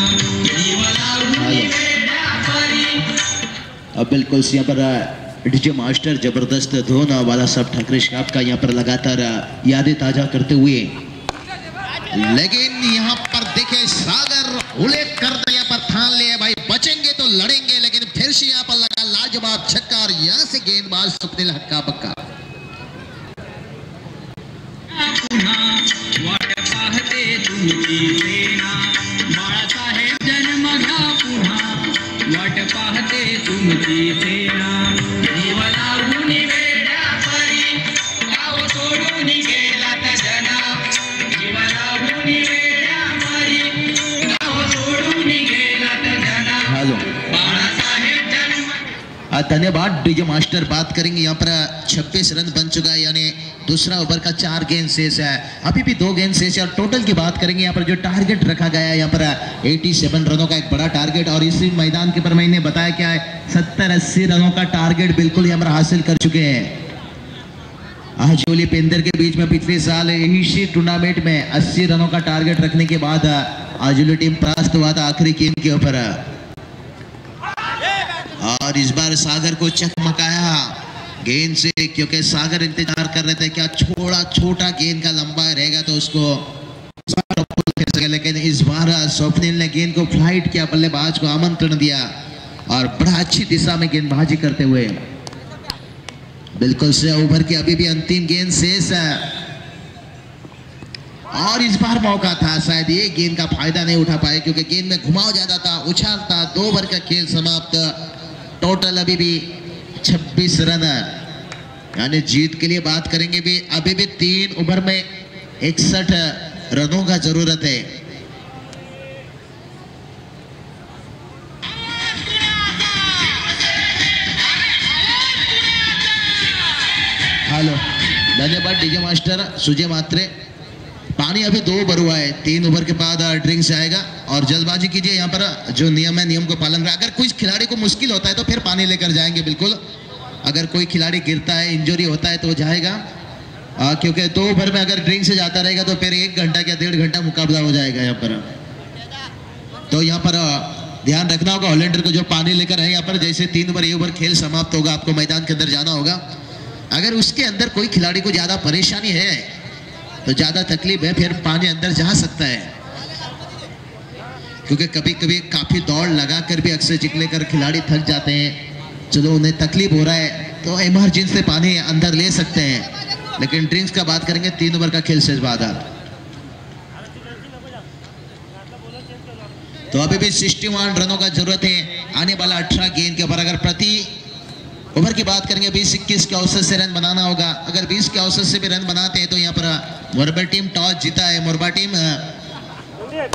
S4: जीव लावून वेड्यापरी
S1: अब बिल्कुल यहाँ पर डीजे मास्टर ज़बरदस्त धोन वाला साहब ठाकरे साहब का यहाँ पर लगातार यादें ताज़ा करते हुए लेकिन यहाँ पर देखे सागर उल्लेख कर दे, यहाँ पर ठान लिया भाई, बचेंगे तो लड़ेंगे, लेकिन फिर से यहाँ पर लगा लाजवाब छक्का और यहाँ से गेंदबाज स्वप्निल हक्का
S4: पुन्हा वाट पाहते पाहते तुमची सेना
S1: आ, धन्यवाद डीजे मास्टर बात करेंगे। यहाँ पर 26 रन बन चुका है यानी दूसरा ओवर का चार गेंद शेष है। अभी भी दो गेंद शेष है और टोटल की बात करेंगे यहाँ पर जो टारगेट रखा गया है यहाँ पर 87 रनों का एक बड़ा टारगेट और इसी मैदान के पर मैंने बताया क्या है 70 80 रनों का टारगेट बिल्कुल यहाँ पर हासिल कर चुके हैं। आजोली पेंदर के बीच में पिछले साल एशियन टूर्नामेंट में 80 रनों का टारगेट रखने के बाद आजोली टीम परास्त हुआ था आखिरी गेंद के ऊपर। और इस बार सागर को चकमकाया गेंद से, क्योंकि सागर इंतज़ार कर रहे थे क्या छोड़ा, छोटा गेंद का लंबा रहेगा तो उसको सके, लेकिन इस बार स्वप्निल ने गेंद को फ़्लाइट किया, बल्लेबाज को आमंत्रण दिया और बड़ा अच्छी दिशा में गेंदबाजी करते हुए। बिल्कुल से ओवर की अभी भी अंतिम गेंद शेष है। और इस बार मौका था, शायद ये गेंद का फ़ायदा नहीं उठा पाए, क्योंकि गेंद में घुमाव ज़्यादा था, उछाल था, दो ओवर का खेल समाप्त। टोटल अभी भी 26 रन यानी जीत के लिए बात करेंगे भी, अभी भी तीन ओवर में इकसठ रनों का ज़रूरत है। हेलो, धन्यवाद डीजे मास्टर सुजय मात्रे। पानी अभी दो ओवर हुआ है। तीन ओवर के बाद ड्रिंक्स आएगा। और जल्दबाजी कीजिए यहाँ पर जो नियम है नियम को पालन करें। अगर कोई खिलाड़ी को मुश्किल होता है तो फिर पानी लेकर जाएँगे बिल्कुल। अगर कोई खिलाड़ी गिरता है इंजरी होता है तो जाएगा। आ, क्योंकि दो ओवर में अगर ड्रिंक से जाता रहेगा तो फिर एक घंटा या डेढ़ घंटा मुकाबला हो जाएगा यहाँ पर। तो यहाँ पर ध्यान रखना होगा हॉलैंडर को जो पानी लेकर है यहाँ पर जैसे तीन ओवर ये ओवर खेल समाप्त होगा आपको मैदान के अंदर जाना होगा। अगर उसके अंदर कोई खिलाड़ी को ज़्यादा परेशानी है तो ज़्यादा तकलीफ़ है, फिर पानी अंदर जा सकता है। क्योंकि कभी कभी काफ़ी दौड़ लगा कर भी अक्सर चिकले कर खिलाड़ी थक जाते हैं, चलो उन्हें तकलीफ़ हो रहा है तो इमरजेंसी से पानी अंदर ले सकते हैं। लेकिन ड्रिंक्स का बात करेंगे, तीन ओवर का खेल शेष बाद तो अभी भी सिक्सटी वन रनों का ज़रूरत है, आने वाला अठारह गेंद के ऊपर अगर प्रति ओवर की बात करेंगे, बीस इक्कीस के औसत से रन बनाना होगा। अगर बीस के औसत से भी रन बनाते हैं तो यहाँ पर मोरबा टीम टॉस जीता है। मोरबा टीम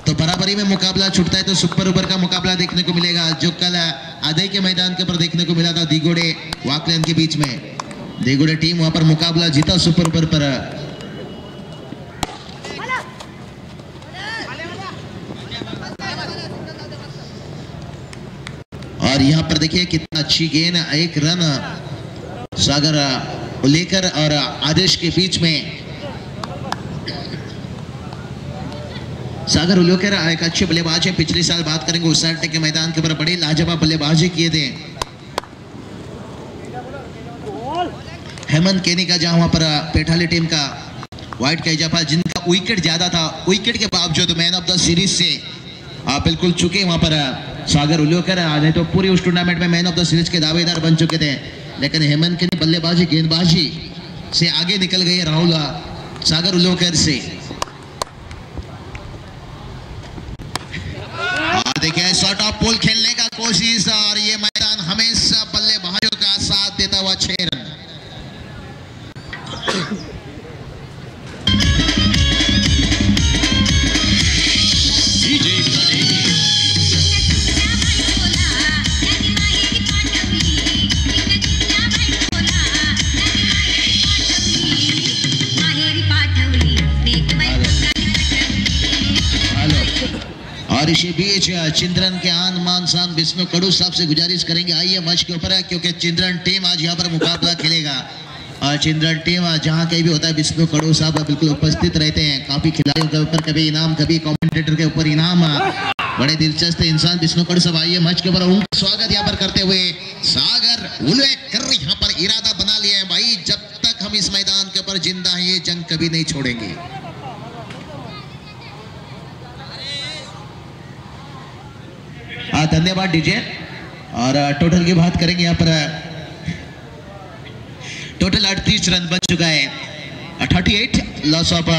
S1: तो बराबरी में मुकाबला छुटता है तो सुपर ओवर का मुकाबला देखने को मिलेगा। जो कल आधे के मैदान के ऊपर देखने को मिला था, दिगोड़े वाकलैंड के बीच में। दिगोड़े टीम वहाँ पर मुकाबला जीता सुपर ओवर पर और यहाँ पर देखिए कितना अच्छी गेंद, एक रन सागर लेकर और आदेश के बीच में सागर उलोकर एक अच्छे बल्लेबाज है। पिछले साल बात करेंगे उस साइड के मैदान के ऊपर बड़े लाजवाब बल्लेबाजी किए थे। हेमंत केनी का जहाँ वहाँ पर पेठाली टीम का व्हाइट का इजाफा, जिनका विकेट ज़्यादा था विकेट के बावजूद मैन ऑफ़ द सीरीज़ से आ, बिल्कुल चुके वहाँ पर सागर उल्योकर नहीं तो पूरी उस टूर्नामेंट में मैन ऑफ़ द सीरीज़ के दावेदार बन चुके थे। लेकिन हेमंत केनी बल्लेबाजी गेंदबाजी से आगे निकल गए राहुल सागर उल्योकर से। देखिए शॉर्ट ऑफ़ पुल खेलने का कोशिश और ये मैदान हमेशा बल्लेबाजों का साथ देता हुआ छह रन। इसी बीच चिंद्रन के आन, मान शान विष्णु, कड़ू साहब से गुजारिश करेंगे। आइए मंच के ऊपर है, क्योंकि चिंद्रन टीम आज यहाँ पर मुकाबला खेलेगा। और चिंद्रन टीम जहाँ कहीं भी होता है, विष्णु, कड़ू साहब बिल्कुल उपस्थित रहते हैं। काफ़ी खिलाड़ियों के ऊपर कभी इनाम, कभी कमेंटेटर के ऊपर इनाम। बड़े दिलचस्प इंसान विष्णु, कड़ू साहब, आइए मंच के ऊपर उनका स्वागत यहाँ पर करते हुए। सागर उल्लेकर यहाँ पर इरादा बना लिया है। भाई, जब तक हम इस मैदान के ऊपर ज़िंदा हैं, ये जंग कभी नहीं छोड़ेंगे। धन्यवाद, डीजे। और टोटल की बात करेंगे यहाँ पर टोटल अड़तीस रन बन चुका है। Thirty eight loss of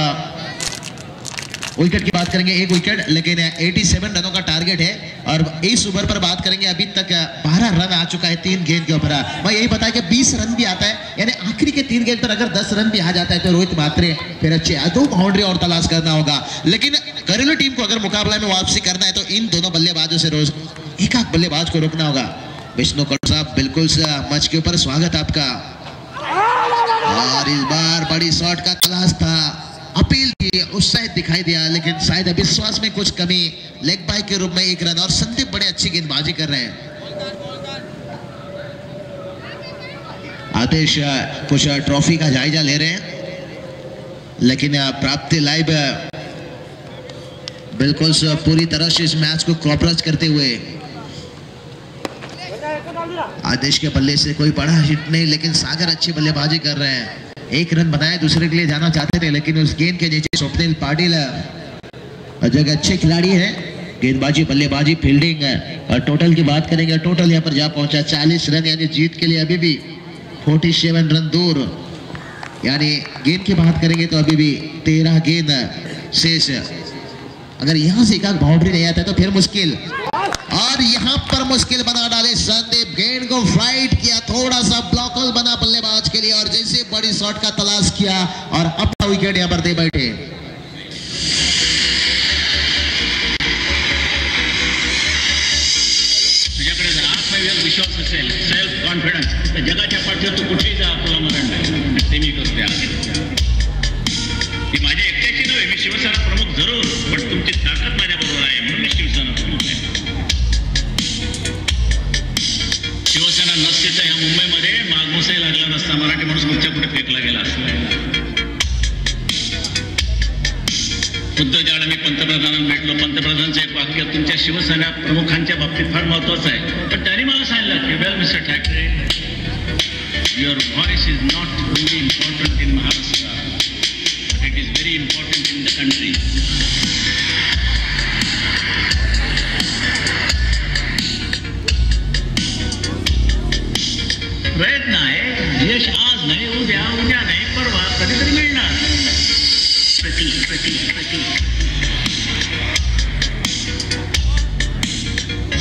S1: wicket की बात करेंगे एक विकेट लेकिन 87 रनों का टारगेट है और इस ओवर पर बात करेंगे अभी तक 12 रन आ चुका है तीन गेंद के ऊपर। मैं यही बताया कि 20 रन भी आता है यानी आखिरी के तीन गेंद पर अगर 10 रन भी आ जाता है तो रोहित मात्रे फिर अच्छे दो बाउंड्री और तलाश करना होगा। लेकिन घरेलू टीम को अगर मुकाबला में वापसी करना है तो इन दोनों बल्लेबाजों से रोज एक आध बल्लेबाज को रोकना होगा। विष्णु कट साहब बिल्कुल मंच के ऊपर स्वागत आपका। और इस बार बड़ी शॉट का तलाश था। अपील की, उत्साहित दिखाई दिया, लेकिन शायद अविश्वास में कुछ कमी, लेग बाय के रूप में एक रन, और संदीप बड़े अच्छी गेंदबाजी कर रहे हैं। आदेश, कुछ ट्रॉफी का जायजा ले रहे हैं, लेकिन प्राप्ति लाइव, बिल्कुल पूरी तरह से इस मैच को कॉपरेज करते हुए। आदेश के बल्ले से कोई बड़ा हिट नहीं, लेकिन सागर अच्छी बल्लेबाजी कर रहे हैं। एक रन बनाए दूसरे के लिए जाना चाहते थे लेकिन उस गेंद के नीचे स्वप्निल पाटिल अ, जो कि अच्छे खिलाड़ी है। गेंदबाजी बल्लेबाजी फील्डिंग है। और टोटल की बात करेंगे टोटल यहाँ पर जा पहुँचा 40 रन यानी जीत के लिए अभी भी 47 रन दूर। यानी गेंद की बात करेंगे तो अभी भी तेरह गेंद शेष। अगर यहाँ से एक बाउंड्री नहीं आता तो फिर मुश्किल। और यहाँ पर मुश्किल बना डाले संदीप गेंद को फ़्लाइट किया, थोड़ा सा ब्लॉकल बना बल्लेबाज के लिए और जैसे बड़ी शॉट का तलाश किया और अपना विकेट यहाँ पर दे बैठे।
S5: तुझ्याकडे मुंबईमध्ये मागमोसही लागला नसता. मराठी माणूस कुठच्या कुठे फेकला गेला खुद्द ज्यावेळेला मी पंतप्रधानांना भेटलो. पंतप्रधानांचं एक वाक्य तुमच्या शिवसेना प्रमुखांच्या बाबतीत फार महत्वाचं आहे. पण त्यांनी मला सांगितलं की well mister Thackeray your voice is not only important in Maharashtra but it is very important in the country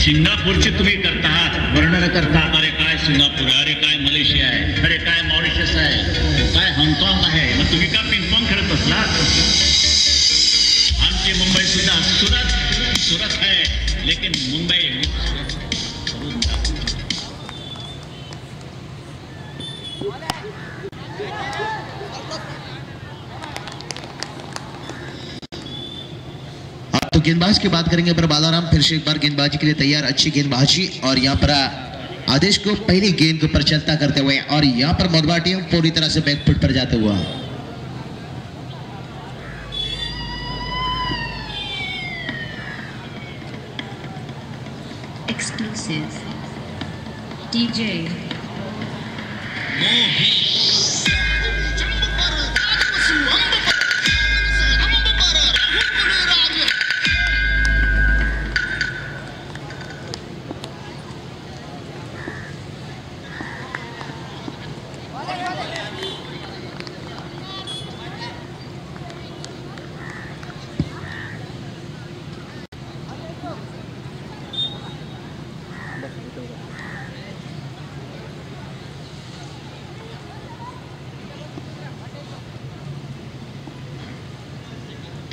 S5: सिंगापूरची तुम्ही करता वर्णन करता अरे काय सिंगापूर अरे काय मलेशिया आहे अरे काय मॉरिशस आहे काय हाँगकाँग आहे मग तुम्ही का पिंगपॉंग खेळत असलात? आमची मुंबई सुद्धा सुरत सुरत आहे, लेकिन मुंबई
S1: गेंदबाज की बात करेंगे, पर बालाराम फिर से एक बार गेंदबाजी के लिए तैयार, अच्छी गेंदबाजी, और यहाँ पर आदेश को पहली गेंद के ऊपर चलता करते हुए, और यहाँ पर मोरबा टीम पूरी तरह से बैकफुट पर जाते हुआ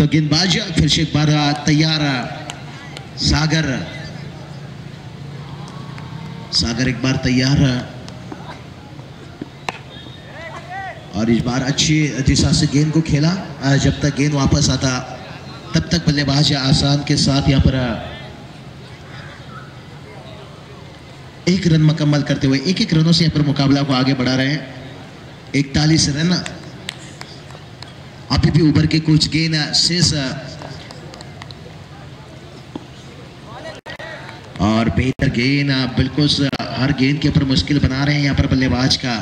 S1: तो गेंदबाज फिर से एक बार तैयार, सागर। सागर एक बार तैयार। और इस बार अच्छी दिशा से गेंद को खेला। जब तक गेंद वापस आता, तब तक बल्लेबाज आसान के साथ यहाँ पर, एक रन मुकम्मल करते हुए एक एक रनों से यहाँ पर मुकाबला को आगे बढ़ा रहे हैं। इकतालीस रन अभी भी उभर के कुछ गेंद शेष और बेहतर गेंद बिल्कुल हर गेंद के ऊपर मुश्किल बना रहे हैं यहाँ पर बल्लेबाज का।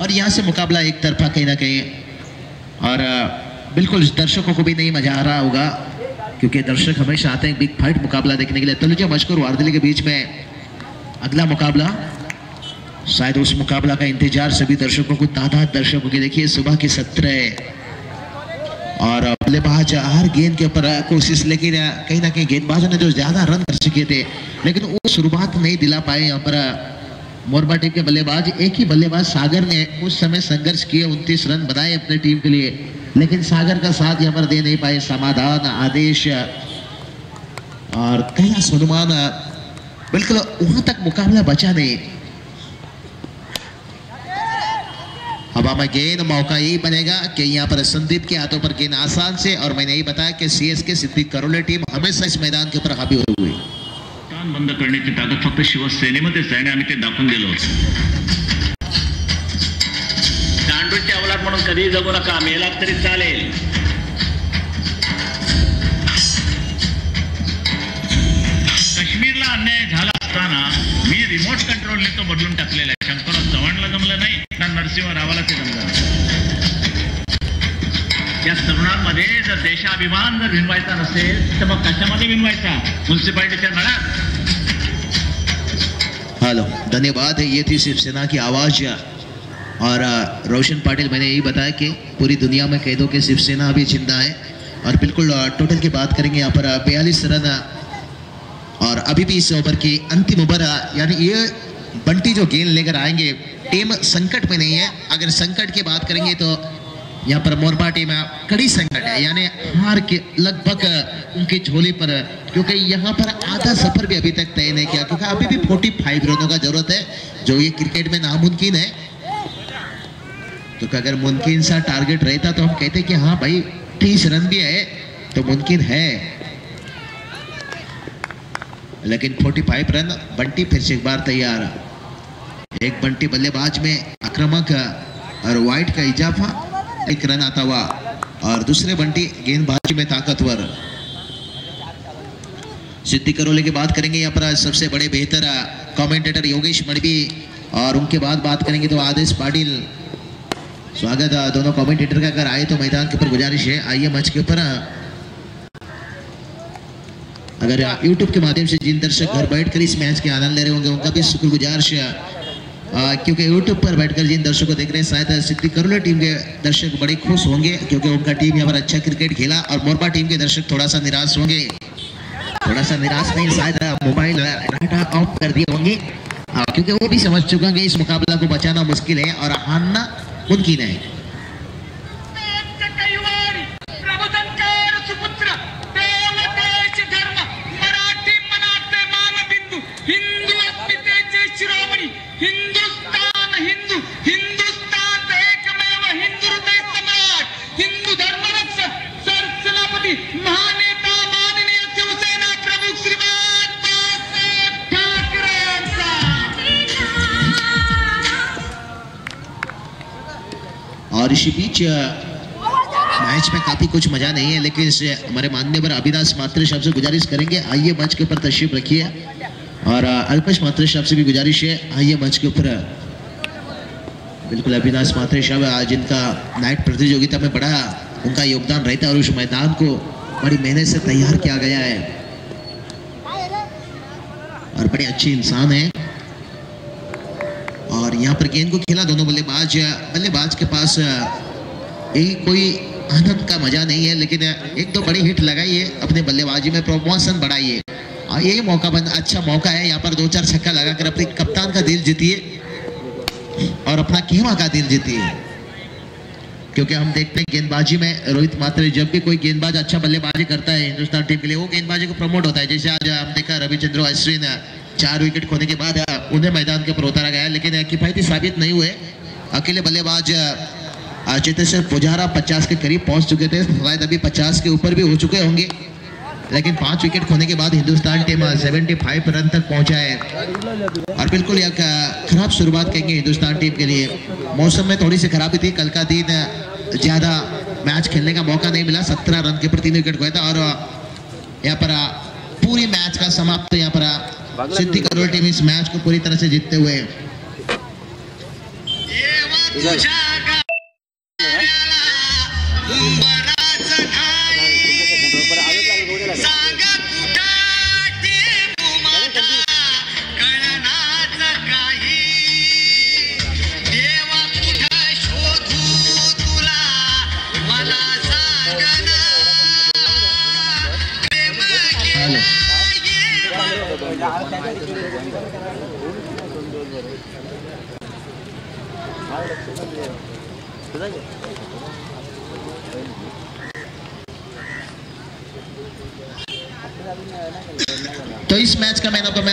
S1: और यहाँ से मुकाबला एक तरफा कहीं ना कहीं। और बिल्कुल दर्शकों को भी नहीं मज़ा आ रहा होगा, क्योंकि दर्शक हमेशा आते हैं बिग फाइट मुकाबला देखने के लिए। तो तलुजा मशकूर वारदली के बीच में अगला मुकाबला। शायद उस मुकाबला का इंतज़ार सभी दर्शकों को तादाद दर्शकों के देखिए, सुबह के सत्र है। और बल्लेबाज हर गेंद के ऊपर कोशिश, लेकिन कहीं ना कहीं गेंदबाजों ने जो ज़्यादा रन कर चुके थे। लेकिन वो शुरुआत नहीं दिला पाए यहाँ पर मोरबा टीम के बल्लेबाज। एक ही बल्लेबाज सागर ने उस समय संघर्ष किए, उनतीस रन बनाए अपने टीम के लिए। लेकिन सागर का साथ यहाँ पर दे नहीं पाए, समाधान आदेश। और कैलाश हनुमान बिल्कुल वहाँ तक मुकाबला बचा नहीं। अब हमें गेंद तो मौका यही बनेगा कि यहाँ पर संदीप के हाथों पर गेंद आसान से, और मैंने यही बताया कि सी एस के सिद्धि करोले टीम हमेशा इस मैदान के ऊपर हावी हुई। हुई
S5: बंद करण्याची ताकद फक्त शिवसेनेमध्येच आहे आणि आम्ही ते दाखवून गेलो दांडूची अवलाद म्हणून कधीही जगू नका मेलात तरी चालेल. काश्मीरला अन्याय झाला असताना मी रिमोट कंट्रोलने तो बदलू टाकले चव्हाणला जमलं नाही, ना नरसिंह रावाला ते जमलं या तरुणांमध्ये जर देशाभिमान जर विनवायचा नसेल, तर मग कशामध्ये विनवायचा? म्युन्सिपाल्टीच्या नळात.
S1: हेलो धन्यवाद. है ये थी शिवसेना की आवाज़ या. और रोशन पाटिल, मैंने यही बताया कि पूरी दुनिया में कैदों के शिवसेना अभी ज़िंदा है। और बिल्कुल टोटल की बात करेंगे यहाँ पर बयालीस रन और अभी भी इस ओवर की अंतिम ओवर यानी ये बंटी जो गेंद लेकर आएँगे, टीम संकट में नहीं है। अगर संकट की बात करेंगे तो यहाँ पर मोरबा टीम कड़ी संकट है। यानी हार के लगभग उनकी झोली पर, क्योंकि यहाँ पर आधा सफ़र भी अभी तक तय नहीं किया, क्योंकि अभी भी 45 रनों का ज़रूरत है, जो ये क्रिकेट में नामुमकिन है। तो अगर मुमकिन सा टारगेट रहता तो हम कहते कि हाँ भाई, तीस रन भी है तो मुमकिन है। लेकिन 45 रन, बंटी फिर से एक बार तैयार। एक बंटी बल्लेबाज में आक्रामक और वाइट का इजाफा, एक रन आता हुआ। और दूसरे बंटी गेंदबाजी में ताकतवर। सिद्धि करोले की बात करेंगे यहाँ पर सबसे बड़े बेहतर कमेंटेटर योगेश मणवी और उनके बाद बात करेंगे तो आदेश पाटिल। स्वागत दोनों कमेंटेटर का। अगर आए तो मैदान के ऊपर गुजारिश है। आइए मंच के ऊपर। अगर यूट्यूब के माध्यम से जिन दर्शक घर बैठकर इस मैच के आनंद ले रहे होंगे, उनका भी शुक्रगुजार क्योंकि यूट्यूब पर बैठकर जिन दर्शकों को देख रहे हैं, शायद सिद्धि करोला टीम के दर्शक बड़े खुश होंगे, क्योंकि उनका टीम यहाँ पर अच्छा क्रिकेट खेला और मोरबा टीम के दर्शक थोड़ा सा निराश होंगे। थोड़ा सा निराश नहीं, शायद मोबाइल डाटा ऑफ़ कर दिए होंगे। क्योंकि वो भी समझ चुके हैं कि इस मुकाबला को बचाना मुश्किल है और हारना मुमकिन है। बीच मैच में काफ़ी कुछ मज़ा नहीं है, लेकिन हमारे मान्यवर अविनाश मात्र साहब से गुजारिश करेंगे, आइए मंच के ऊपर तशरीफ़ रखिए। और अल्पेश मात्र साहब से भी गुजारिश है, आइए मंच के ऊपर बिल्कुल अविनाश मात्र साहब, आज इनका नाइट प्रतियोगिता में बड़ा उनका योगदान रहता है और उस मैदान को बड़ी मेहनत से तैयार किया गया है। और बड़े अच्छे इंसान हैं। और यहाँ पर गेंद को खेला, दोनों बल्लेबाज बल्लेबाज के पास यही कोई आनंद का मज़ा नहीं है, लेकिन एक तो बड़ी हिट लगाइए, अपने बल्लेबाजी में प्रमोशन बढ़ाइए। और ये मौका बन अच्छा मौका है, यहाँ पर दो चार छक्का लगाकर अपने कप्तान का दिल जीतिए और अपना खेमा का दिल जीतिए। क्योंकि हम देखते हैं गेंदबाजी में रोहित मात्रे, जब भी कोई गेंदबाज अच्छा बल्लेबाजी करता है हिंदुस्तान टीम के लिए, वो गेंदबाजी को प्रमोट होता है। जैसे आज हम देखा रविचंद्र अश्विन चार विकेट खोने के बाद उन्हें मैदान के ऊपर उतारा गया, लेकिन किफायती साबित नहीं हुए। अकेले बल्लेबाज चेतेश्वर पुजारा पचास के करीब पहुँच चुके थे शायद अभी पचास के ऊपर भी हो चुके होंगे। लेकिन पाँच विकेट खोने के बाद हिंदुस्तान टीम 75 रन तक पहुँचा है। और बिल्कुल एक खराब शुरुआत कहेंगे हिंदुस्तान टीम के लिए। मौसम में थोड़ी सी खराबी थी कल का दिन ज़्यादा मैच खेलने का मौका नहीं मिला। सत्रह रन के ऊपर तीन विकेट खोया था और यहाँ पर पूरी मैच का समाप्त यहाँ पर सिद्धि करोल टीम इस मैच को पूरी तरह से जीतते हुए। मैच का मैन ऑफ़ द